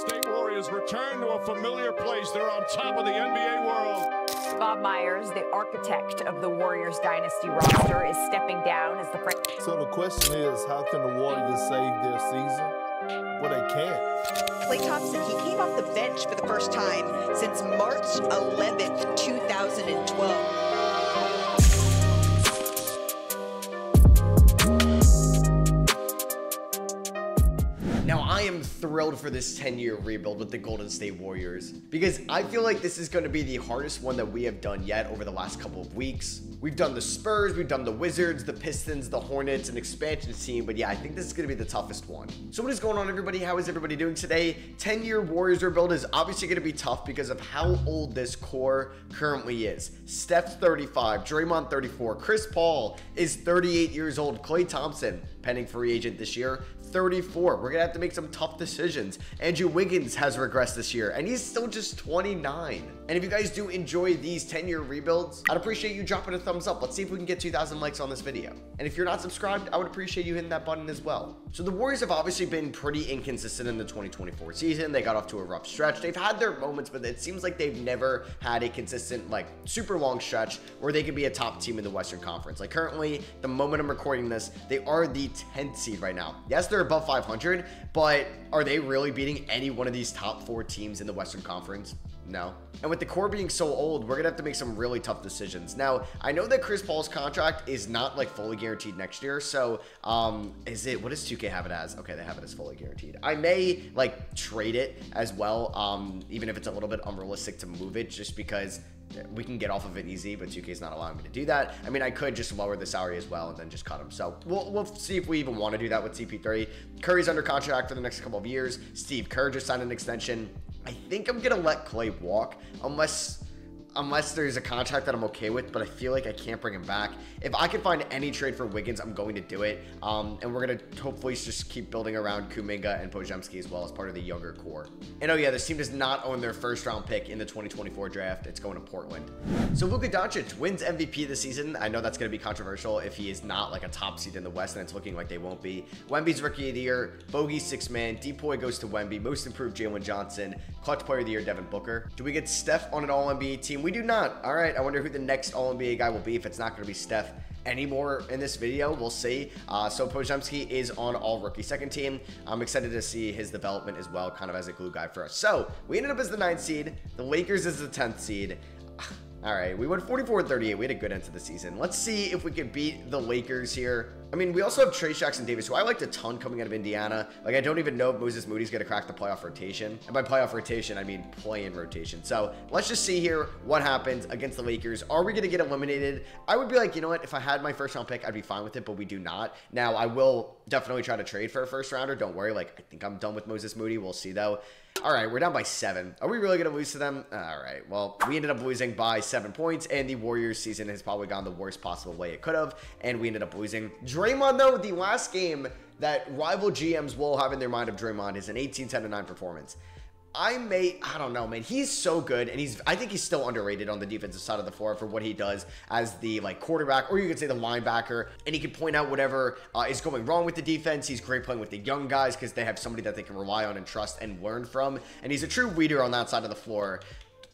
State Warriors return to a familiar place. They're on top of the NBA world. Bob Myers, the architect of the Warriors dynasty roster, is stepping down as the. Fr- so the question is, how can the Warriors save their season? Well, they can't. Klay Thompson, he came off the bench for the first time since March 11th, 2012. Thrilled for this 10 year rebuild with the Golden State Warriors because I feel like this is going to be the hardest one that we have done yet over the last couple of weeks. We've done the Spurs, we've done the Wizards, the Pistons, the Hornets, an expansion team, but yeah, I think this is going to be the toughest one. So what is going on everybody? How is everybody doing today? 10 year Warriors rebuild is obviously going to be tough because of how old this core currently is. Steph's 35, Draymond 34, Chris Paul is 38 years old, Klay Thompson pending free agent this year, 34. We're going to have to make some tough decisions. Andrew Wiggins has regressed this year, and he's still just 29. And if you guys do enjoy these 10-year rebuilds, I'd appreciate you dropping a thumbs up. Let's see if we can get 2,000 likes on this video. And if you're not subscribed, I would appreciate you hitting that button as well. So the Warriors have obviously been pretty inconsistent in the 2024 season. They got off to a rough stretch. They've had their moments, but it seems like they've never had a consistent, like, super long stretch where they could be a top team in the Western Conference. Like, currently, the moment I'm recording this, they are the 10th seed right now. Yes, they're above 500, but are they really beating any one of these top four teams in the Western Conference? No. And with the core being so old, we're going to have to make some really tough decisions. Now, I know that Chris Paul's contract is not like fully guaranteed next year. So, um, is it, what does 2K have it as? Okay, they have it as fully guaranteed. I may like trade it as well, um, even if it's a little bit unrealistic to move it just because we can get off of it easy, but 2K is not allowing me to do that. I mean, I could just lower the salary as well and then just cut him. So we'll, we'll see if we even want to do that with CP3. Curry's under contract for the next couple of years. Steve Kerr just signed an extension. I think I'm going to let Klay walk unless unless there's a contract that I'm okay with, but I feel like I can't bring him back. If I can find any trade for Wiggins, I'm going to do it. Um, and we're going to hopefully just keep building around Kuminga and Podziemski as well as part of the younger core. And oh yeah, this team does not own their first round pick in the 2024 draft. It's going to Portland. So Luka Doncic wins MVP this season. I know that's going to be controversial if he is not like a top seed in the West, and it's looking like they won't be. Wemby's rookie of the year, Bogey six man, Depoy goes to Wemby, most improved Jalen Johnson, clutch player of the year Devin Booker. Do we get Steph on an All NBA team? We do not. All right, I wonder who the next All NBA guy will be if it's not going to be Steph anymore in this video. We'll see. Uh, so Podziemski is on all rookie second team. I'm excited to see his development as well, kind of as a glue guy for us. So we ended up as the ninth seed. The Lakers is the 10th seed. All right, we went 44-38. We had a good end to the season. Let's see if we can beat the Lakers here. I mean, we also have Trayce Jackson Davis, who I liked a ton coming out of Indiana. Like, I don't even know if Moses Moody's going to crack the playoff rotation. And by playoff rotation, I mean play-in rotation. So let's just see here what happens against the Lakers. Are we going to get eliminated? I would be like, you know what? If I had my first round pick, I'd be fine with it, but we do not. Now, I will definitely try to trade for a first rounder. Don't worry. Like, I think I'm done with Moses Moody. We'll see, though. All right, we're down by seven. Are we really going to lose to them? All right, well, we ended up losing by seven points, and the Warriors season has probably gone the worst possible way it could have, and we ended up losing. Draymond, though, the last game that rival GMs will have in their mind of Draymond is an 18-10-9 performance. I may, I don't know, man. He's so good, and he's, I think he's still underrated on the defensive side of the floor for what he does as the like quarterback, or you could say the linebacker, and he can point out whatever uh, is going wrong with the defense. He's great playing with the young guys because they have somebody that they can rely on and trust and learn from, and he's a true leader on that side of the floor.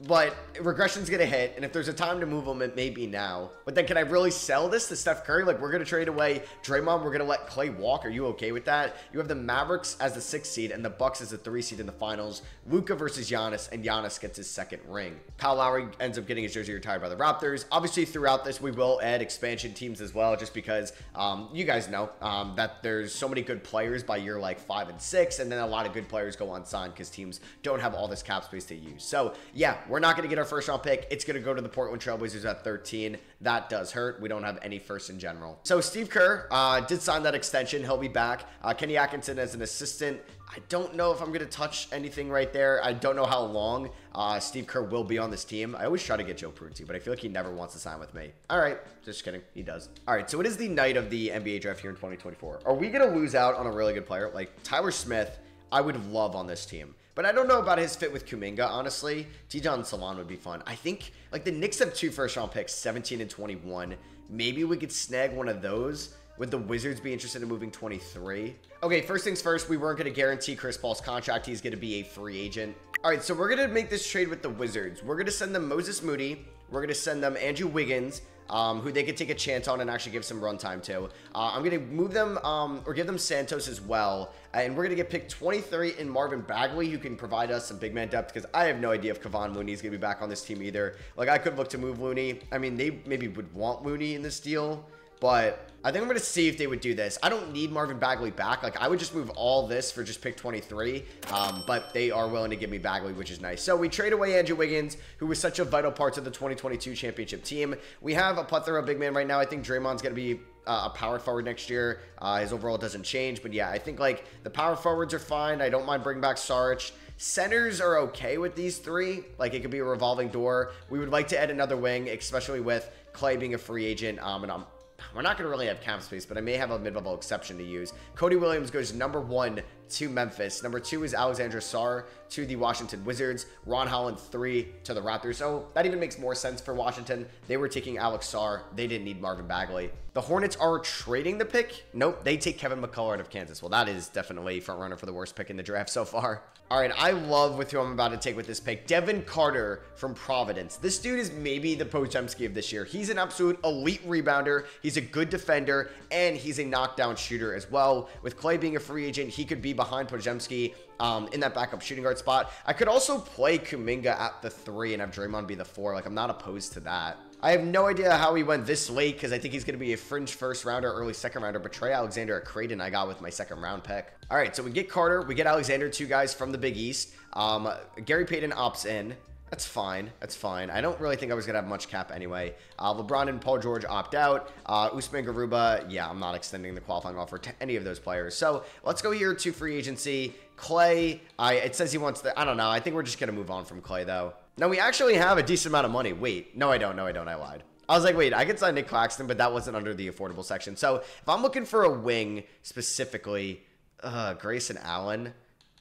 But regression's going to hit, and if there's a time to move him, it may be now. But then can I really sell this to Steph Curry? Like, we're going to trade away Draymond. We're going to let Klay walk. Are you okay with that? You have the Mavericks as the sixth seed and the Bucks as the three seed in the finals. Luka versus Giannis, and Giannis gets his second ring. Kyle Lowry ends up getting his jersey retired by the Raptors. Obviously, throughout this, we will add expansion teams as well, just because um, you guys know um, that there's so many good players by year like five and six, and then a lot of good players go unsigned because teams don't have all this cap space to use. So, yeah, we're not going to get our first round pick. It's going to go to the Portland Trailblazers at 13. That does hurt. We don't have any first in general. So Steve Kerr uh, did sign that extension. He'll be back. Uh, Kenny Atkinson as an assistant. I don't know if I'm going to touch anything right there. I don't know how long uh, Steve Kerr will be on this team. I always try to get Joe Prunty, but I feel like he never wants to sign with me. All right, just kidding. He does. All right, so it is the night of the NBA draft here in 2024. Are we going to lose out on a really good player? Like Tyler Smith, I would love on this team. But I don't know about his fit with Kuminga, honestly. Tidjane Salaün would be fun. I think, like, the Knicks have two first round picks, 17 and 21. Maybe we could snag one of those. Would the Wizards be interested in moving 23? Okay, first things first, we weren't going to guarantee Chris Paul's contract. He's going to be a free agent. All right, so we're going to make this trade with the Wizards. We're going to send them Moses Moody. We're going to send them Andrew Wiggins, um, who they could take a chance on and actually give some runtime to. Uh, I'm going to move them um, or give them Santos as well. And we're going to get pick 23 in Marvin Bagley, who can provide us some big man depth because I have no idea if Kevon Looney is going to be back on this team either. Like, I could look to move Looney. I mean, they maybe would want Looney in this deal. But I think I'm going to see if they would do this. I don't need Marvin Bagley back. Like, I would just move all this for just pick 23. Um, but they are willing to give me Bagley, which is nice. So we trade away Andrew Wiggins, who was such a vital part of the 2022 championship team. We have a plethora of big men right now. I think Draymond's going to be uh, a power forward next year. Uh, his overall doesn't change. But yeah, I think, like, the power forwards are fine. I don't mind bringing back Saric. Centers are okay with these three. Like, it could be a revolving door. We would like to add another wing, especially with Klay being a free agent. Um, and I'm we're not going to really have cap space, but I may have a mid-level exception to use. Cody Williams goes number one to Memphis. Number two is Alexandre Sarr to the Washington Wizards. Ron Holland three to the Raptors. So that even makes more sense for Washington. They were taking Alex Sarr. They didn't need Marvin Bagley. The Hornets are trading the pick. Nope, they take Kevin McCullar out of Kansas. Well, that is definitely front runner for the worst pick in the draft so far. All right, I love with who I'm about to take with this pick. Devin Carter from Providence. This dude is maybe the Podziemski of this year. He's an absolute elite rebounder. He's a good defender, and he's a knockdown shooter as well. With Klay being a free agent, he could be behind Podziemski um, in that backup shooting guard spot. I could also play Kuminga at the three and have Draymond be the four. Like, I'm not opposed to that. I have no idea how he went this late because I think he's going to be a fringe first rounder, early second rounder. But Trey Alexander at Creighton, I got with my second round pick. All right, so we get Carter, we get Alexander, two guys from the Big East. Um, Gary Payton opts in. That's fine. That's fine. I don't really think I was going to have much cap anyway. Uh, LeBron and Paul George opt out. Uh, Usman Garuba, yeah, I'm not extending the qualifying offer to any of those players. So let's go here to free agency. Klay, I, it says he wants the, I don't know. I think we're just going to move on from Klay, though. Now, we actually have a decent amount of money. Wait, no, I don't. No, I don't. I lied. I was like, wait, I could sign Nic Claxton, but that wasn't under the affordable section. So if I'm looking for a wing specifically, uh, Grayson Allen,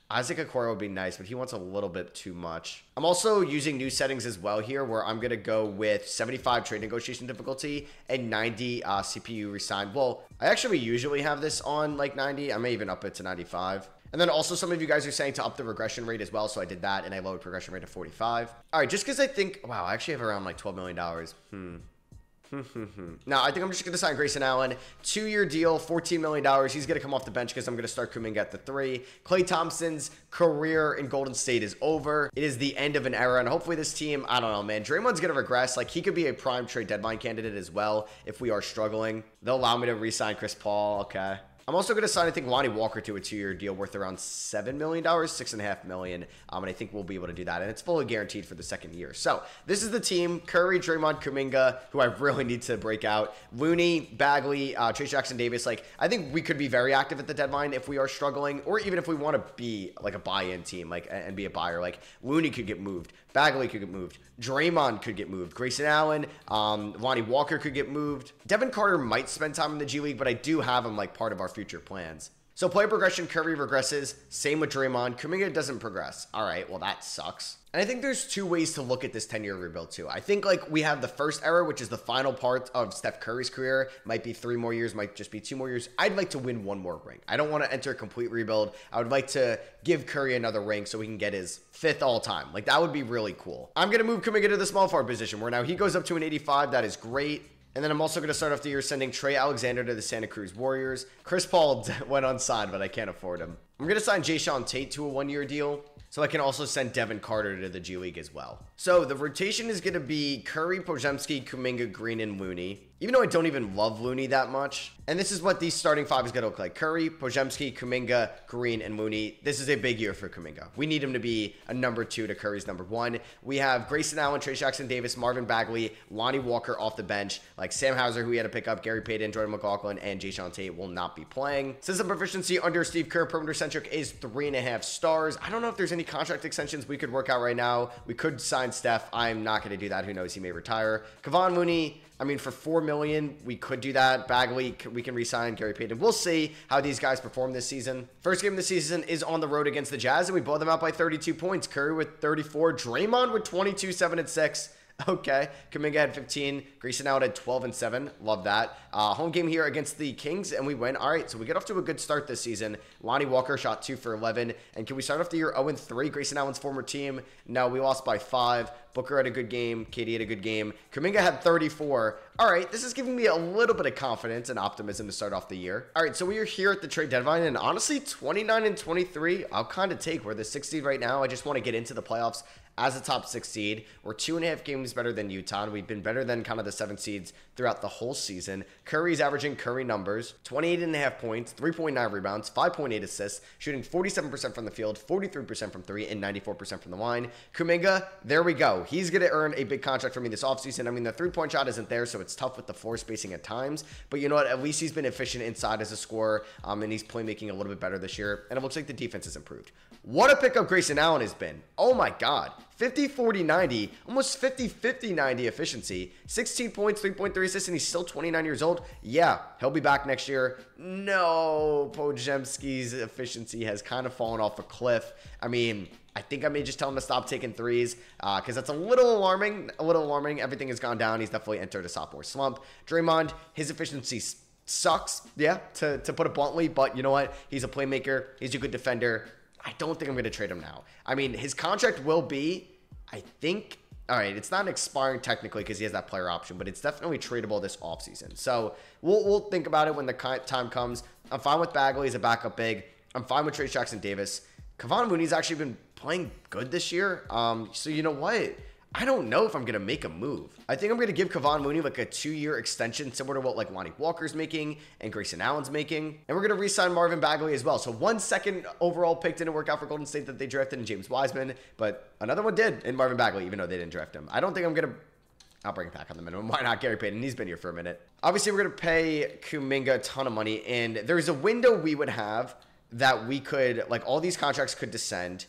Isaac Okoro would be nice, but he wants a little bit too much. I'm also using new settings as well here, where I'm going to go with 75 trade negotiation difficulty and 90 uh, CPU resign. Well, I actually usually have this on like 90. I may even up it to 95. And then also some of you guys are saying to up the regression rate as well. So I did that and I lowered progression rate to 45. All right, just because I think, wow, I actually have around like $12 million. Hmm. now, I think I'm just going to sign Grayson Allen. Two year deal, $14 million. He's going to come off the bench because I'm going to start Kuminga at the three. Klay Thompson's career in Golden State is over. It is the end of an era. And hopefully, this team, I don't know, man. Draymond's going to regress. Like, he could be a prime trade deadline candidate as well if we are struggling. They'll allow me to re sign Chris Paul. Okay. I'm also going to sign, I think, Lonnie Walker to a two-year deal worth around seven million dollars, six and a half million, um, and I think we'll be able to do that. And it's fully guaranteed for the second year. So this is the team, Curry, Draymond, Kuminga, who I really need to break out. Looney, Bagley, uh, Trayce Jackson Davis. Like, I think we could be very active at the deadline if we are struggling, or even if we want to be like a buy-in team, like, and be a buyer. Like, Looney could get moved. Bagley could get moved. Draymond could get moved. Grayson Allen, um, Lonnie Walker could get moved. Devin Carter might spend time in the G League, but I do have him like part of our future plans. So player progression, Curry regresses. Same with Draymond. Kuminga doesn't progress. All right, well that sucks. And I think there's two ways to look at this 10-year rebuild too. I think like we have the first era, which is the final part of Steph Curry's career. Might be three more years, might just be two more years. I'd like to win one more ring. I don't want to enter a complete rebuild. I would like to give Curry another ring so we can get his fifth all time. Like that would be really cool. I'm gonna move Kuminga to the small forward position where now he goes up to an 85. That is great. And then I'm also going to start off the year sending Trey Alexander to the Santa Cruz Warriors. Chris Paul went unsigned, but I can't afford him. I'm going to sign Jae'Sean Tate to a one-year deal. So I can also send Devin Carter to the G League as well. So the rotation is going to be Curry, Podziemski, Kuminga, Green, and Looney. Even though I don't even love Looney that much. And this is what these starting five is going to look like. Curry, Podziemski, Kuminga, Green, and Looney. This is a big year for Kuminga. We need him to be a number two to Curry's number one. We have Grayson Allen, Trayce Jackson Davis, Marvin Bagley, Lonnie Walker off the bench. Like Sam Hauser, who we had to pick up, Gary Payton, Jordan McLaughlin, and Jae'Sean Tate will not be playing. System proficiency under Steve Kerr, perimeter centric, is three and a half stars. I don't know if there's any contract extensions we could work out right now. We could sign Steph. I'm not going to do that. Who knows? He may retire. Kevon Looney, I mean, for four million, we could do that. Bagley, we can resign Gary Payton. We'll see how these guys perform this season. First game of the season is on the road against the Jazz, and we blow them out by 32 points. Curry with 34, Draymond with 22, 7 and 6. Okay. Kuminga had 15. Grayson Allen had 12 and 7. Love that. Uh, home game here against the Kings, and we win. All right, so we get off to a good start this season. Lonnie Walker shot 2 for 11. And can we start off the year 0 and 3? Grayson Allen's former team. No, we lost by 5. Booker had a good game. KD had a good game. Kuminga had 34. All right, this is giving me a little bit of confidence and optimism to start off the year. All right, so we are here at the trade deadline, and honestly, 29 and 23, I'll kind of take. We're the sixth seed right now. I just want to get into the playoffs as a top six seed. We're two and a half games better than Utah. And we've been better than kind of the seven seeds throughout the whole season. Curry's averaging Curry numbers 28 and a half points, 3.9 rebounds, 5.8 assists, shooting 47% from the field, 43% from three, and 94% from the line. Kuminga, there we go. He's going to earn a big contract for me this offseason. I mean, the three point shot isn't there, so it's tough with the floor spacing at times. But you know what? At least he's been efficient inside as a scorer, um, and he's playmaking a little bit better this year. And it looks like the defense has improved. What a pickup Grayson Allen has been. Oh my God. 50 40 90, almost 50 50 90 efficiency, 16 points, 3.3 assists, and he's still 29 years old. Yeah, he'll be back next year. No, Podziemski's efficiency has kind of fallen off a cliff. I mean, I think I may just tell him to stop taking threes because uh, that's a little alarming. A little alarming. Everything has gone down. He's definitely entered a sophomore slump. Draymond, his efficiency sucks, yeah, to, to put it bluntly, but you know what? He's a playmaker, he's a good defender. I don't think I'm going to trade him now. I mean, his contract will be, I think, all right, it's not expiring technically because he has that player option, but it's definitely tradable this offseason. So we'll, we'll think about it when the time comes. I'm fine with Bagley as a backup big. I'm fine with Trayce Jackson Davis. Kevon Looney's actually been playing good this year. Um, so you know what? I don't know if I'm going to make a move. I think I'm going to give Kevon Looney like a two-year extension similar to what like Lonnie Walker's making and Grayson Allen's making. And we're going to re-sign Marvin Bagley as well. So one second overall pick didn't work out for Golden State that they drafted in James Wiseman, but another one did in Marvin Bagley, even though they didn't draft him. I don't think I'm going to I'll bring it back on the minimum. Why not Gary Payton? He's been here for a minute. Obviously, we're going to pay Kuminga a ton of money, and there's a window we would have that we could, like, all these contracts could descend.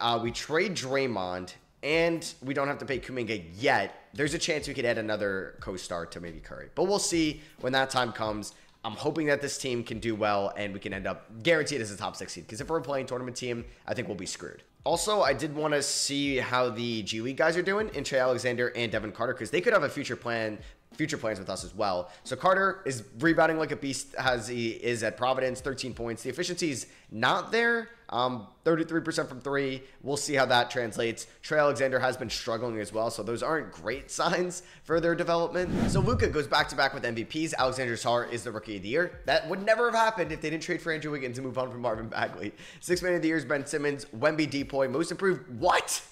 Uh, we trade Draymond and we don't have to pay Kuminga yet. There's a chance we could add another co-star to maybe Curry, but we'll see when that time comes. I'm hoping that this team can do well and we can end up guaranteed as a top six seed. Because if we're playing tournament team, I think we'll be screwed. Also, I did want to see how the G League guys are doing in Shai Alexander and Devin Carter because they could have a future plan future plans with us as well. So Carter is rebounding like a beast as he is at Providence, 13 points. The efficiency is not there. Um, 33% from three. We'll see how that translates. Trey Alexander has been struggling as well, so those aren't great signs for their development. So Luka goes back to back with MVPs. Alexander Sarr is the rookie of the year. That would never have happened if they didn't trade for Andrew Wiggins and move on from Marvin Bagley. Six man of the year is Ben Simmons. Wemby Depoy, most improved. What?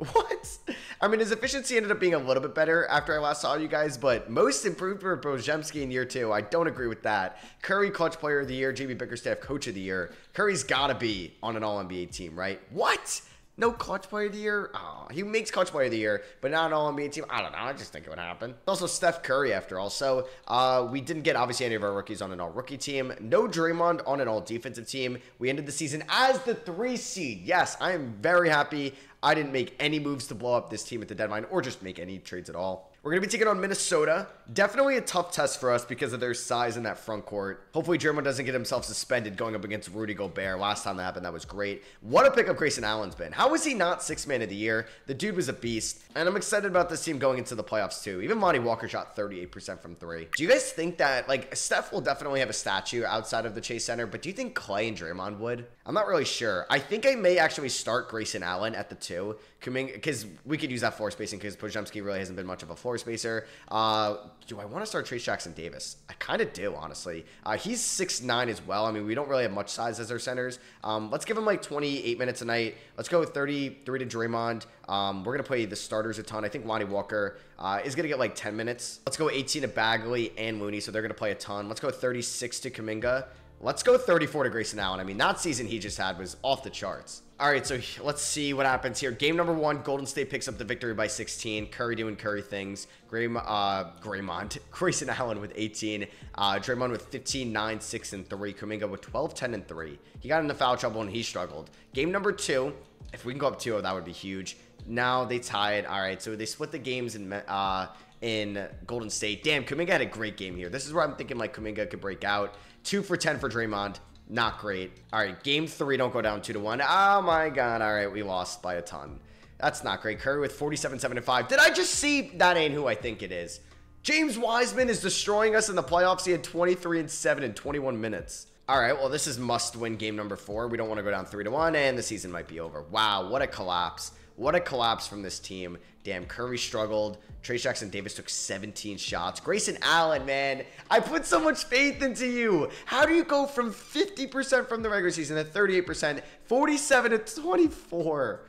What? I mean, his efficiency ended up being a little bit better after I last saw you guys, but most improved for Podziemski in year two. I don't agree with that. Curry, clutch player of the year. JB Bickerstaff, coach of the year. Curry's got to be on an All NBA team, right? What? No clutch player of the year? Oh, he makes clutch player of the year, but not an all NBA team. I don't know. I just think it would happen. Also, Steph Curry, after all. So, uh, we didn't get, obviously, any of our rookies on an all rookie team. No Draymond on an all defensive team. We ended the season as the three seed. Yes, I am very happy. I didn't make any moves to blow up this team at the deadline or just make any trades at all. We're going to be taking on Minnesota. Definitely a tough test for us because of their size in that front court. Hopefully, Draymond doesn't get himself suspended going up against Rudy Gobert. Last time that happened, that was great. What a pickup Grayson Allen's been. How was he not six man of the year? The dude was a beast. And I'm excited about this team going into the playoffs, too. Even Monty Walker shot 38% from three. Do you guys think that, like, Steph will definitely have a statue outside of the Chase Center, but do you think Klay and Draymond would? I'm not really sure. I think I may actually start Grayson Allen at the two, because we could use that floor spacing because Podziemski really hasn't been much of a floor spacer. Uh, do I want to start Trayce Jackson Davis? I kind of do, honestly. Uh, he's six nine as well. I mean, we don't really have much size as our centers. Um, let's give him like 28 minutes a night. Let's go 33 to Draymond. Um, we're going to play the starters a ton. I think Lonnie Walker uh, is going to get like 10 minutes. Let's go 18 to Bagley and Looney, so they're going to play a ton. Let's go 36 to Kuminga. Let's go 34 to Grayson Allen. I mean, that season he just had was off the charts. All right, so let's see what happens here. Game number one, Golden State picks up the victory by 16. Curry doing Curry things. Gray, uh, Graymond, Grayson Allen with 18. Uh, Draymond with 15, 9, 6, and 3. Kuminga with 12, 10, and 3. He got into foul trouble and he struggled. Game number two, if we can go up 2 that would be huge. Now they tied. All right, so they split the games in uh, in Golden State. Damn, Kuminga had a great game here. This is where I'm thinking like Kuminga could break out. Two for 10 for Draymond. Not great. All right, game three, don't go down two to one. Oh my God. All right, we lost by a ton. That's not great. Curry with 47, 7, and 5. Did I just see? That ain't who I think it is. James Wiseman is destroying us in the playoffs. He had 23 and 7 in 21 minutes. All right, well, this is must win game number four. We don't want to go down 3 to 1, and the season might be over. Wow, what a collapse. What a collapse from this team. Damn, Curry struggled. Trayce Jackson Davis took 17 shots. Grayson Allen, man, I put so much faith into you. How do you go from 50% from the regular season to 38%, 47 to 24?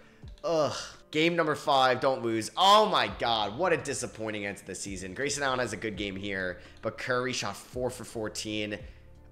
Ugh. Game number five, don't lose. Oh my god, what a disappointing end to the season. Grayson Allen has a good game here, but Curry shot 4 for 14.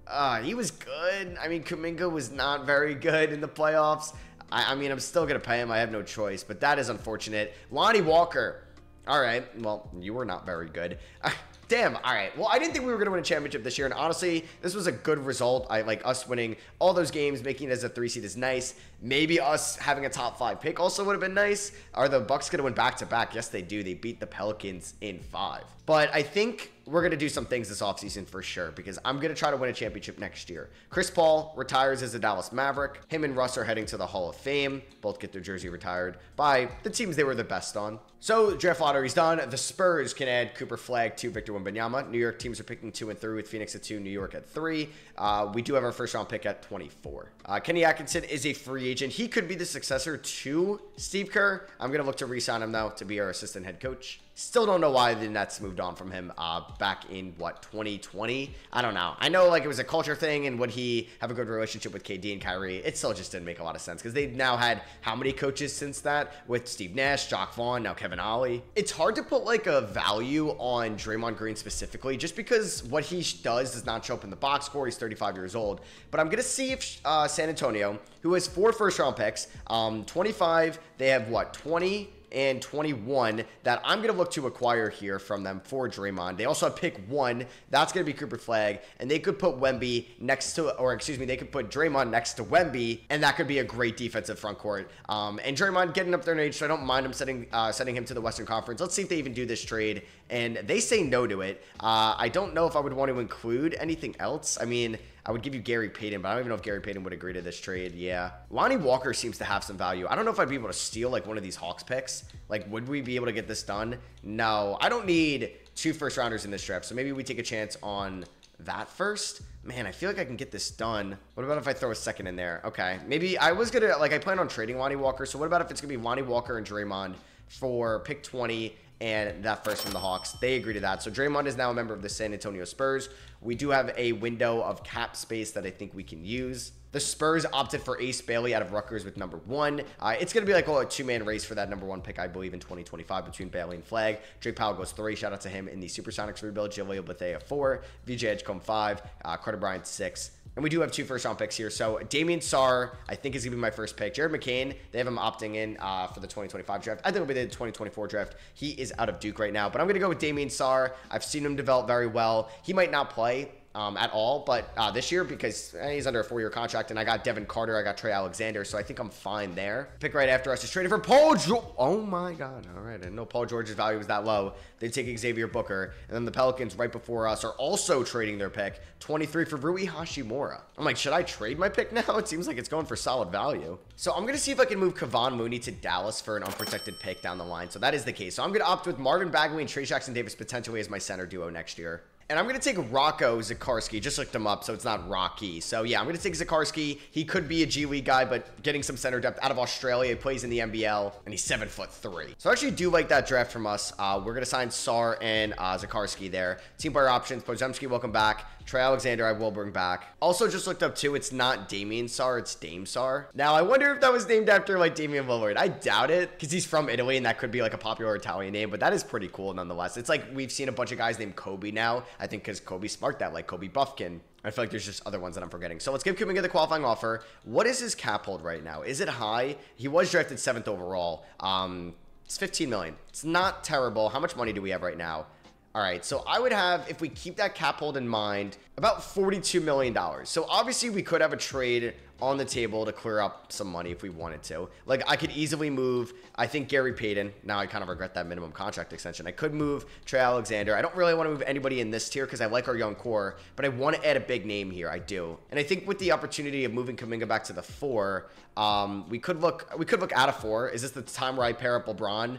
Uh, he was good. I mean, Kuminga was not very good in the playoffs. I, I mean, I'm still going to pay him. I have no choice, but that is unfortunate. Lonnie Walker. All right. Well, you were not very good. Damn. All right. Well, I didn't think we were going to win a championship this year. And honestly, this was a good result. I like us winning all those games, making it as a three seed is nice. Maybe us having a top five pick also would have been nice. Are the Bucks going to win back to back? Yes, they do. They beat the Pelicans in five. But I think we're going to do some things this offseason for sure because I'm going to try to win a championship next year. Chris Paul retires as a Dallas Maverick. Him and Russ are heading to the Hall of Fame. Both get their jersey retired by the teams they were the best on. So draft lottery's done. The Spurs can add Cooper Flagg to Victor Wembanyama. New York teams are picking two and three with Phoenix at two, New York at three. Uh, we do have our first round pick at 24. Uh, Kenny Atkinson is a free agent. He could be the successor to Steve Kerr. I'm going to look to re-sign him though to be our assistant head coach. Still don't know why the Nets moved on from him uh, back in what 2020. I don't know. I know like it was a culture thing, and would he have a good relationship with KD and Kyrie? It still just didn't make a lot of sense because they've now had how many coaches since that with Steve Nash, Jacque Vaughn, now Kevin Ollie. It's hard to put like a value on Draymond Green specifically, just because what he does does not show up in the box score. He's 35 years old, but I'm gonna see if uh, San Antonio, who has four first round picks, um, 25, they have what 20 and 21 that I'm going to look to acquire here from them for Draymond. They also have pick one. That's going to be Cooper Flagg. And they could put Wemby next to, or excuse me, they could put Draymond next to Wemby. And that could be a great defensive front court. Um, and Draymond getting up there in age, so I don't mind him setting, uh, sending him to the Western Conference. Let's see if they even do this trade. And they say no to it. Uh, I don't know if I would want to include anything else. I mean, I would give you Gary Payton, but I don't even know if Gary Payton would agree to this trade. Yeah. Lonnie Walker seems to have some value. I don't know if I'd be able to steal like one of these Hawks picks. Like, would we be able to get this done? No. I don't need two first rounders in this draft. So maybe we take a chance on that first. Man, I feel like I can get this done. What about if I throw a second in there? Okay. Maybe I was going to, like, I plan on trading Lonnie Walker. So what about if it's going to be Lonnie Walker and Draymond for pick 20 and that first from the Hawks. They agree to that. So Draymond is now a member of the San Antonio Spurs. We do have a window of cap space that I think we can use. The Spurs opted for Ace Bailey out of Rutgers with number one. Uh, it's going to be like oh, a two-man race for that number one pick, I believe, in 2025 between Bailey and Flagg. Drake Powell goes three. Shout out to him in the Supersonics rebuild. Jalil Bethea four. VJ Edgecombe five. Uh, Carter Bryant six. And we do have two first round picks here. So Damian Sarr, I think, is going to be my first pick. Jared McCain, they have him opting in uh, for the 2025 draft. I think it'll be the 2024 draft. He is out of Duke right now. But I'm going to go with Damian Sarr. I've seen him develop very well. He might not play um, at all. But uh, this year, because eh, he's under a four-year contract, and I got Devin Carter, I got Trey Alexander, so I think I'm fine there. Pick right after us is traded for Paul George. Oh my God! All right, I didn't know Paul George's value was that low. They take Xavier Booker, and then the Pelicans right before us are also trading their pick, 23 for Rui Hachimura. I'm like, should I trade my pick now? It seems like it's going for solid value. So I'm gonna see if I can move Kevon Mooney to Dallas for an unprotected pick down the line. So that is the case. So I'm gonna opt with Marvin Bagley and Trey Jackson Davis potentially as my center duo next year. And I'm going to take Rocco Zikarsky. Just looked him up, so it's not Rocky. So, yeah, I'm going to take Zikarsky. He could be a G League guy, but getting some center depth out of Australia. He plays in the NBL, and he's 7 foot 3. So, I actually do like that draft from us. Uh, we're going to sign Sarr and uh, Zikarsky there. Team player options. Podziemski, welcome back. Trey Alexander, I will bring back. Also, just looked up too. It's not Damian Sarr, it's Dame Sarr. Now, I wonder if that was named after like Damian Lillard. I doubt it because he's from Italy and that could be like a popular Italian name, but that is pretty cool nonetheless. It's like we've seen a bunch of guys named Kobe now. I think because Kobe sparked that, like Kobe Buffkin. I feel like there's just other ones that I'm forgetting. So let's give Kuminga the qualifying offer. What is his cap hold right now? Is it high? He was drafted seventh overall. Um, it's 15 million. It's not terrible. How much money do we have right now? All right, so I would have, if we keep that cap hold in mind, about $42 million. So obviously we could have a trade on the table to clear up some money if we wanted to. Like I could easily move, I think Gary Payton. Now I kind of regret that minimum contract extension. I could move Trey Alexander. I don't really want to move anybody in this tier because I like our young core, but I want to add a big name here. I do. And I think with the opportunity of moving Kuminga back to the four, um, we could look we could look at a four. Is this the time where I pair up LeBron?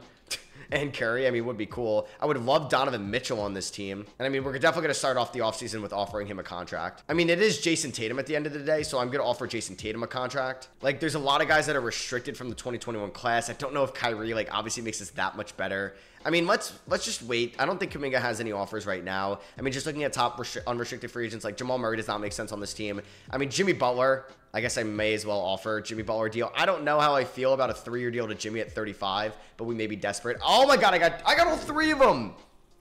And Curry. I mean, would be cool. I would love Donovan Mitchell on this team. And I mean, we're definitely going to start off the offseason with offering him a contract. I mean, it is Jayson Tatum at the end of the day, so I'm going to offer Jayson Tatum a contract. Like, there's a lot of guys that are restricted from the 2021 class. I don't know if Kyrie, like, obviously makes us that much better. I mean, let's let's just wait. I don't think Kuminga has any offers right now. I mean, just looking at top unrestricted free agents, like Jamal Murray does not make sense on this team. I mean, Jimmy Butler, I guess I may as well offer Jimmy Butler deal. I don't know how I feel about a three-year deal to Jimmy at 35, but we may be desperate. Oh my god, I got I got all three of them.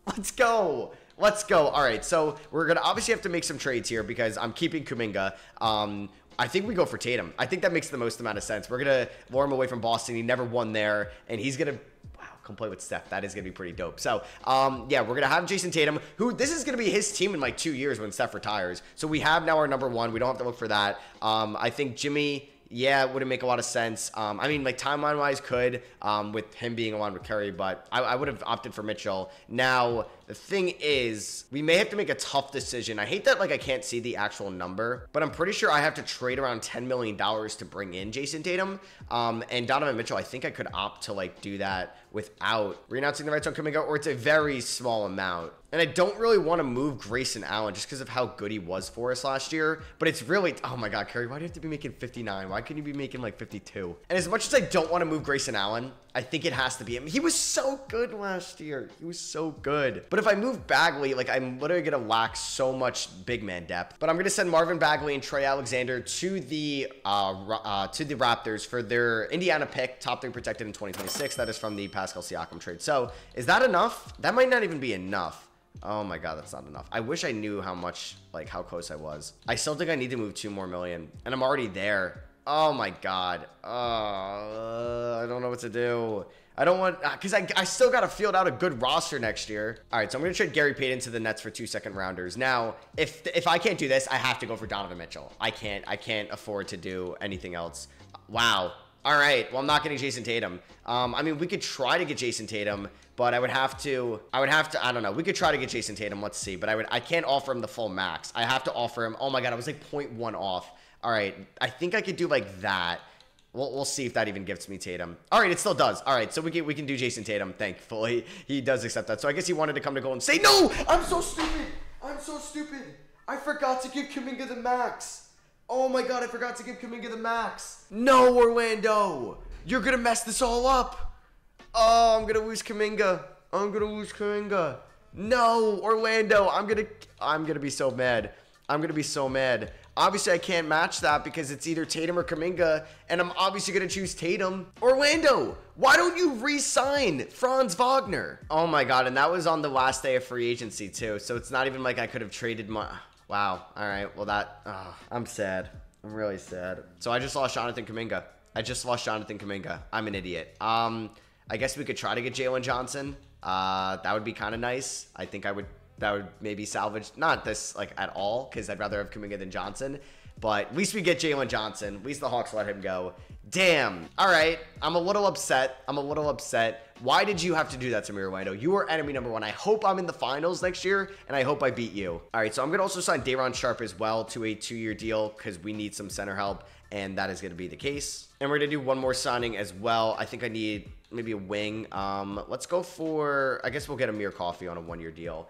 Let's go. Let's go. All right, so we're gonna obviously have to make some trades here because I'm keeping Kuminga. Um, I think we go for Tatum. I think that makes the most amount of sense. We're gonna lure him away from Boston. He never won there, and he's gonna come play with Steph. That is going to be pretty dope. So, um, yeah, we're going to have Jayson Tatum, who this is going to be his team in like two years when Steph retires. So we have now our number one. We don't have to look for that. Um, I think Jimmy yeah, it wouldn't make a lot of sense. Um, I mean, like timeline wise, could um, with him being along with Curry, but I, I would have opted for Mitchell. Now, the thing is, we may have to make a tough decision. I hate that like I can't see the actual number, but I'm pretty sure I have to trade around $10 million to bring in Jayson Tatum. Um, and Donovan Mitchell, I think I could opt to like do that without renouncing the rights on Kuminga, or it's a very small amount. And I don't really want to move Grayson Allen just because of how good he was for us last year. But it's really, oh my God, Curry, why do you have to be making 59? Why couldn't you be making like 52? And as much as I don't want to move Grayson Allen, I think it has to be him. He was so good last year. He was so good. But if I move Bagley, like I'm literally going to lack so much big man depth. But I'm going to send Marvin Bagley and Trey Alexander to the uh, uh, to the Raptors for their Indiana pick, top three protected in 2026. That is from the Pascal Siakam trade. So is that enough? That might not even be enough. Oh my god, that's not enough. I wish I knew how much, like, how close I was. I still think I need to move two more million, and I'm already there. Oh my god. Uh, I don't know what to do. I don't want, because I, I still got to field out a good roster next year. All right, so I'm going to trade Gary Payton to the Nets for two second rounders. Now, if if I can't do this, I have to go for Donovan Mitchell. I can't, I can't afford to do anything else. Wow. All right. Well, I'm not getting Jayson Tatum. Um, I mean, we could try to get Jayson Tatum, but I would have to. I would have to. I don't know. We could try to get Jayson Tatum. Let's see. But I would. I can't offer him the full max. I have to offer him. Oh my god, I was like 0.1 off. All right. I think I could do like that. We'll, we'll see if that even gives me Tatum. All right, it still does. All right, so we can we can do Jayson Tatum. Thankfully, he does accept that. So I guess he wanted to come to Golden State. No, I'm so stupid. I'm so stupid. I forgot to give Kuminga the max. Oh my god, I forgot to give Kuminga the max. No, Orlando. You're going to mess this all up. Oh, I'm going to lose Kuminga. I'm going to lose Kuminga. No, Orlando. I'm going to I'm going to be so mad. I'm going to be so mad. Obviously, I can't match that because it's either Tatum or Kuminga, and I'm obviously going to choose Tatum. Orlando, why don't you re-sign Franz Wagner? Oh my god, and that was on the last day of free agency too, so it's not even like I could have traded my... Wow, all right, well that... Oh, I'm sad. I'm really sad. So I just lost Jonathan Kuminga. I just lost Jonathan Kuminga. I'm an idiot. Um, I guess we could try to get Jalen Johnson. Uh, that would be kind of nice. I think I would that would maybe salvage not this like at all because I'd rather have Kuminga than Johnson. But at least we get Jalen Johnson. At least the Hawks let him go. Damn. All right. I'm a little upset. I'm a little upset. Why did you have to do that to me, Orlando? You were enemy number one. I hope I'm in the finals next year, and I hope I beat you. All right. So I'm going to also sign Day'Ron Sharpe as well to a two-year deal because we need some center help, and that is going to be the case. And we're going to do one more signing as well. I think I need maybe a wing. Um, let's go for, I guess we'll get Amir Coffey on a one-year deal.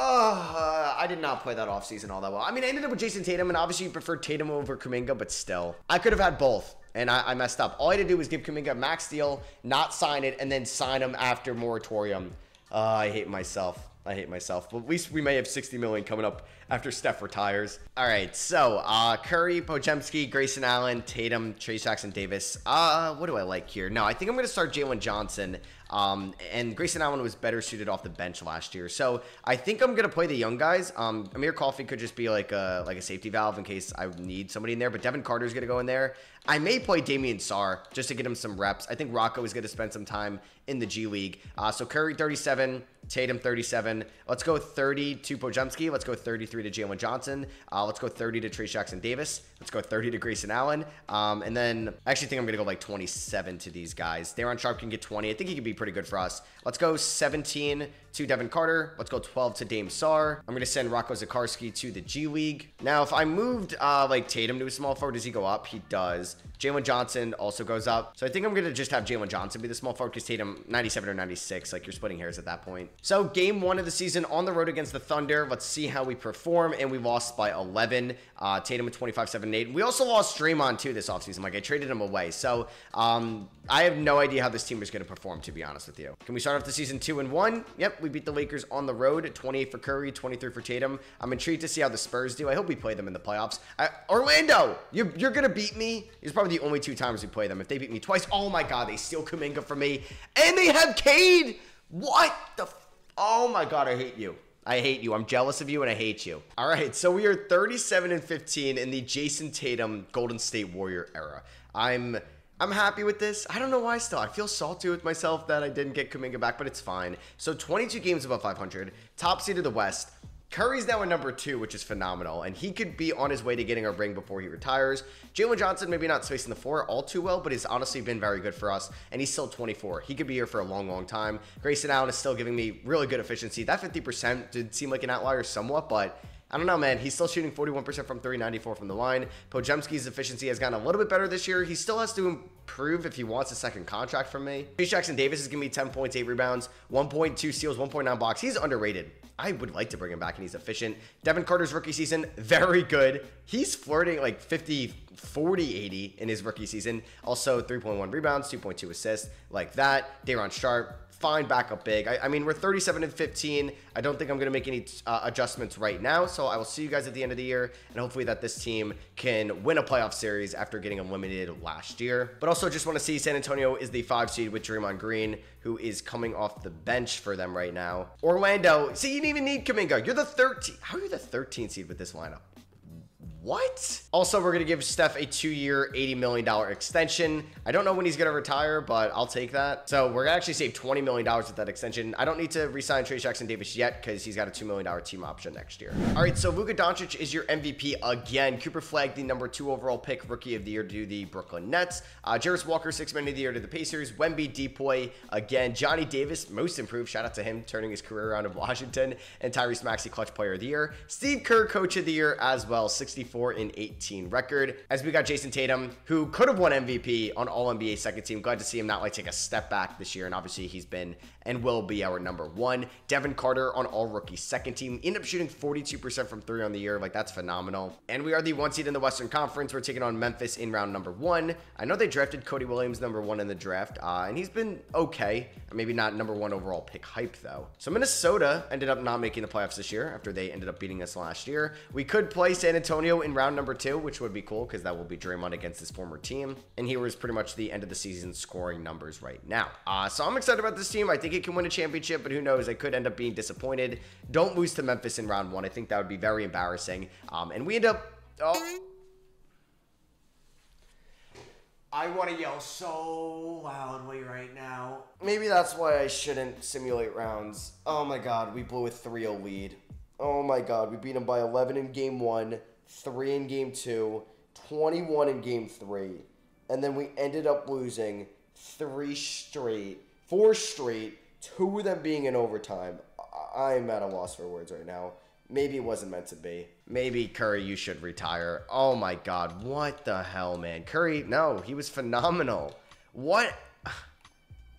Uh, I did not play that offseason all that well. I mean, I ended up with Jayson Tatum, and obviously you preferred Tatum over Kuminga, but still. I could have had both, and I, I, messed up. All I had to do was give Kuminga a max deal, not sign it, and then sign him after moratorium. Uh, I hate myself. I hate myself. But at least we may have 60 million coming up after Steph retires. All right, so uh, Curry, Podziemski, Grayson Allen, Tatum, Trey Jackson Davis. Uh, what do I like here? No, I think I'm going to start Jalen Johnson. Um, and Grayson Allen was better suited off the bench last year. So I think I'm gonna play the young guys. Um, Amir Coffey could just be like a like a safety valve in case I need somebody in there. But Devin Carter's gonna go in there. I may play Damian Sarr just to get him some reps. I think Rocco is gonna spend some time in the G League. Uh, so Curry 37, Tatum 37. Let's go 30 to Podziemski. Let's go 33 to Jalen Johnson. Uh, let's go 30 to Trayce Jackson Davis. Let's go 30 to Grayson Allen. Um, and then I actually think I'm gonna go like 27 to these guys. Day'Ron Sharpe can get 20. I think he could be pretty good for us. Let's go 17 to Devin Carter. Let's go 12 to Dame Sarr. I'm going to send Rocco Zikarsky to the G League. Now, if I moved uh, like Tatum to a small forward, does he go up? He does. Jalen Johnson also goes up. So I think I'm going to just have Jalen Johnson be the small forward because Tatum 97 or 96. Like you're splitting hairs at that point. So game one of the season on the road against the Thunder. Let's see how we perform. And we lost by 11. Uh, Tatum at 25, 7, 8. We also lost Draymond too this offseason. Like I traded him away. So um, I have no idea how this team is going to perform, to be honest with you. Can we start off the season two and one? Yep, we beat the Lakers on the road, 28 for Curry, 23 for Tatum. I'm intrigued to see how the Spurs do. I hope we play them in the playoffs. I, Orlando, you're, you're going to beat me. It's probably the only two times we play them. If they beat me twice, oh my God, they steal Kuminga from me. And they have Cade. What the? oh my God, I hate you. I hate you. I'm jealous of you and I hate you. All right, so we are 37 and 15 in the Jayson Tatum Golden State Warrior era. I'm I'm happy with this. I don't know why still. I feel salty with myself that I didn't get Kuminga back, but it's fine. So 22 games above 500, top seed of the West. Curry's now in number two, which is phenomenal, and he could be on his way to getting a ring before he retires. Jalen Johnson, maybe not spacing the floor all too well, but he's honestly been very good for us, and he's still 24. He could be here for a long, long time. Grayson Allen is still giving me really good efficiency. That 50% did seem like an outlier somewhat, but I don't know, man. He's still shooting 41% from 394 from the line. Podziemski's efficiency has gotten a little bit better this year. He still has to improve if he wants a second contract from me. Trayce Jackson Davis is giving me 10 points, 8 rebounds, 1.2 steals, 1.9 blocks. He's underrated. I would like to bring him back and he's efficient. Devin Carter's rookie season, very good. He's flirting like 50, 40, 80 in his rookie season. Also 3.1 rebounds, 2.2 assists, like that. Day'Ron Sharpe, fine backup big. I, I, mean, we're 37 and 15. I don't think I'm going to make any uh, adjustments right now. So I will see you guys at the end of the year, and hopefully that this team can win a playoff series after getting eliminated last year. But also just want to see San Antonio is the five seed with Draymond Green, who is coming off the bench for them right now. Orlando, see, you didn't even need Kuminga. You're the 13. How are you the 13 seed with this lineup? What? Also, we're going to give Steph a two-year, $80 million extension. I don't know when he's going to retire, but I'll take that. So we're going to actually save $20 million with that extension. I don't need to re-sign Trayce Jackson Davis yet because he's got a $2 million team option next year. All right, so Luka Doncic is your MVP again. Cooper Flagg, the number two overall pick, rookie of the year to the Brooklyn Nets. Uh, Walker, six man of the year to the Pacers. Wemby Depoy again. Johnny Davis, most improved. Shout out to him, turning his career around in Washington. And Tyrese Maxey, clutch player of the year. Steve Kerr, coach of the year as well, 64 24 and 18 record. As we got Jayson Tatum, who could have won MVP on All NBA second team. Glad to see him not like take a step back this year. And obviously, he's been and will be our number one. Devin Carter on All Rookie second team. End up shooting 42% from three on the year. Like, that's phenomenal. And we are the one seed in the Western Conference. We're taking on Memphis in round number one. I know they drafted Cody Williams number one in the draft, uh, and he's been okay. Maybe not number one overall pick hype, though. So Minnesota ended up not making the playoffs this year after they ended up beating us last year. We could play San Antonio in round number two, which would be cool because that will be Draymond against his former team. And here was pretty much the end of the season scoring numbers right now. Uh, so I'm excited about this team. I think it can win a championship, but who knows? I could end up being disappointed. Don't lose to Memphis in round one. I think that would be very embarrassing. Um, and we end up. Oh. I want to yell so loudly right now. Maybe that's why I shouldn't simulate rounds. Oh my god, we blew a 3 0 lead. Oh my god, we beat them by 11 in game one, 3 in game two, 21 in game three. And then we ended up losing three straight, four straight, two of them being in overtime. I'm at a loss for words right now. Maybe it wasn't meant to be. Maybe Curry, you should retire. Oh my God, what the hell, man? Curry, no, he was phenomenal. What?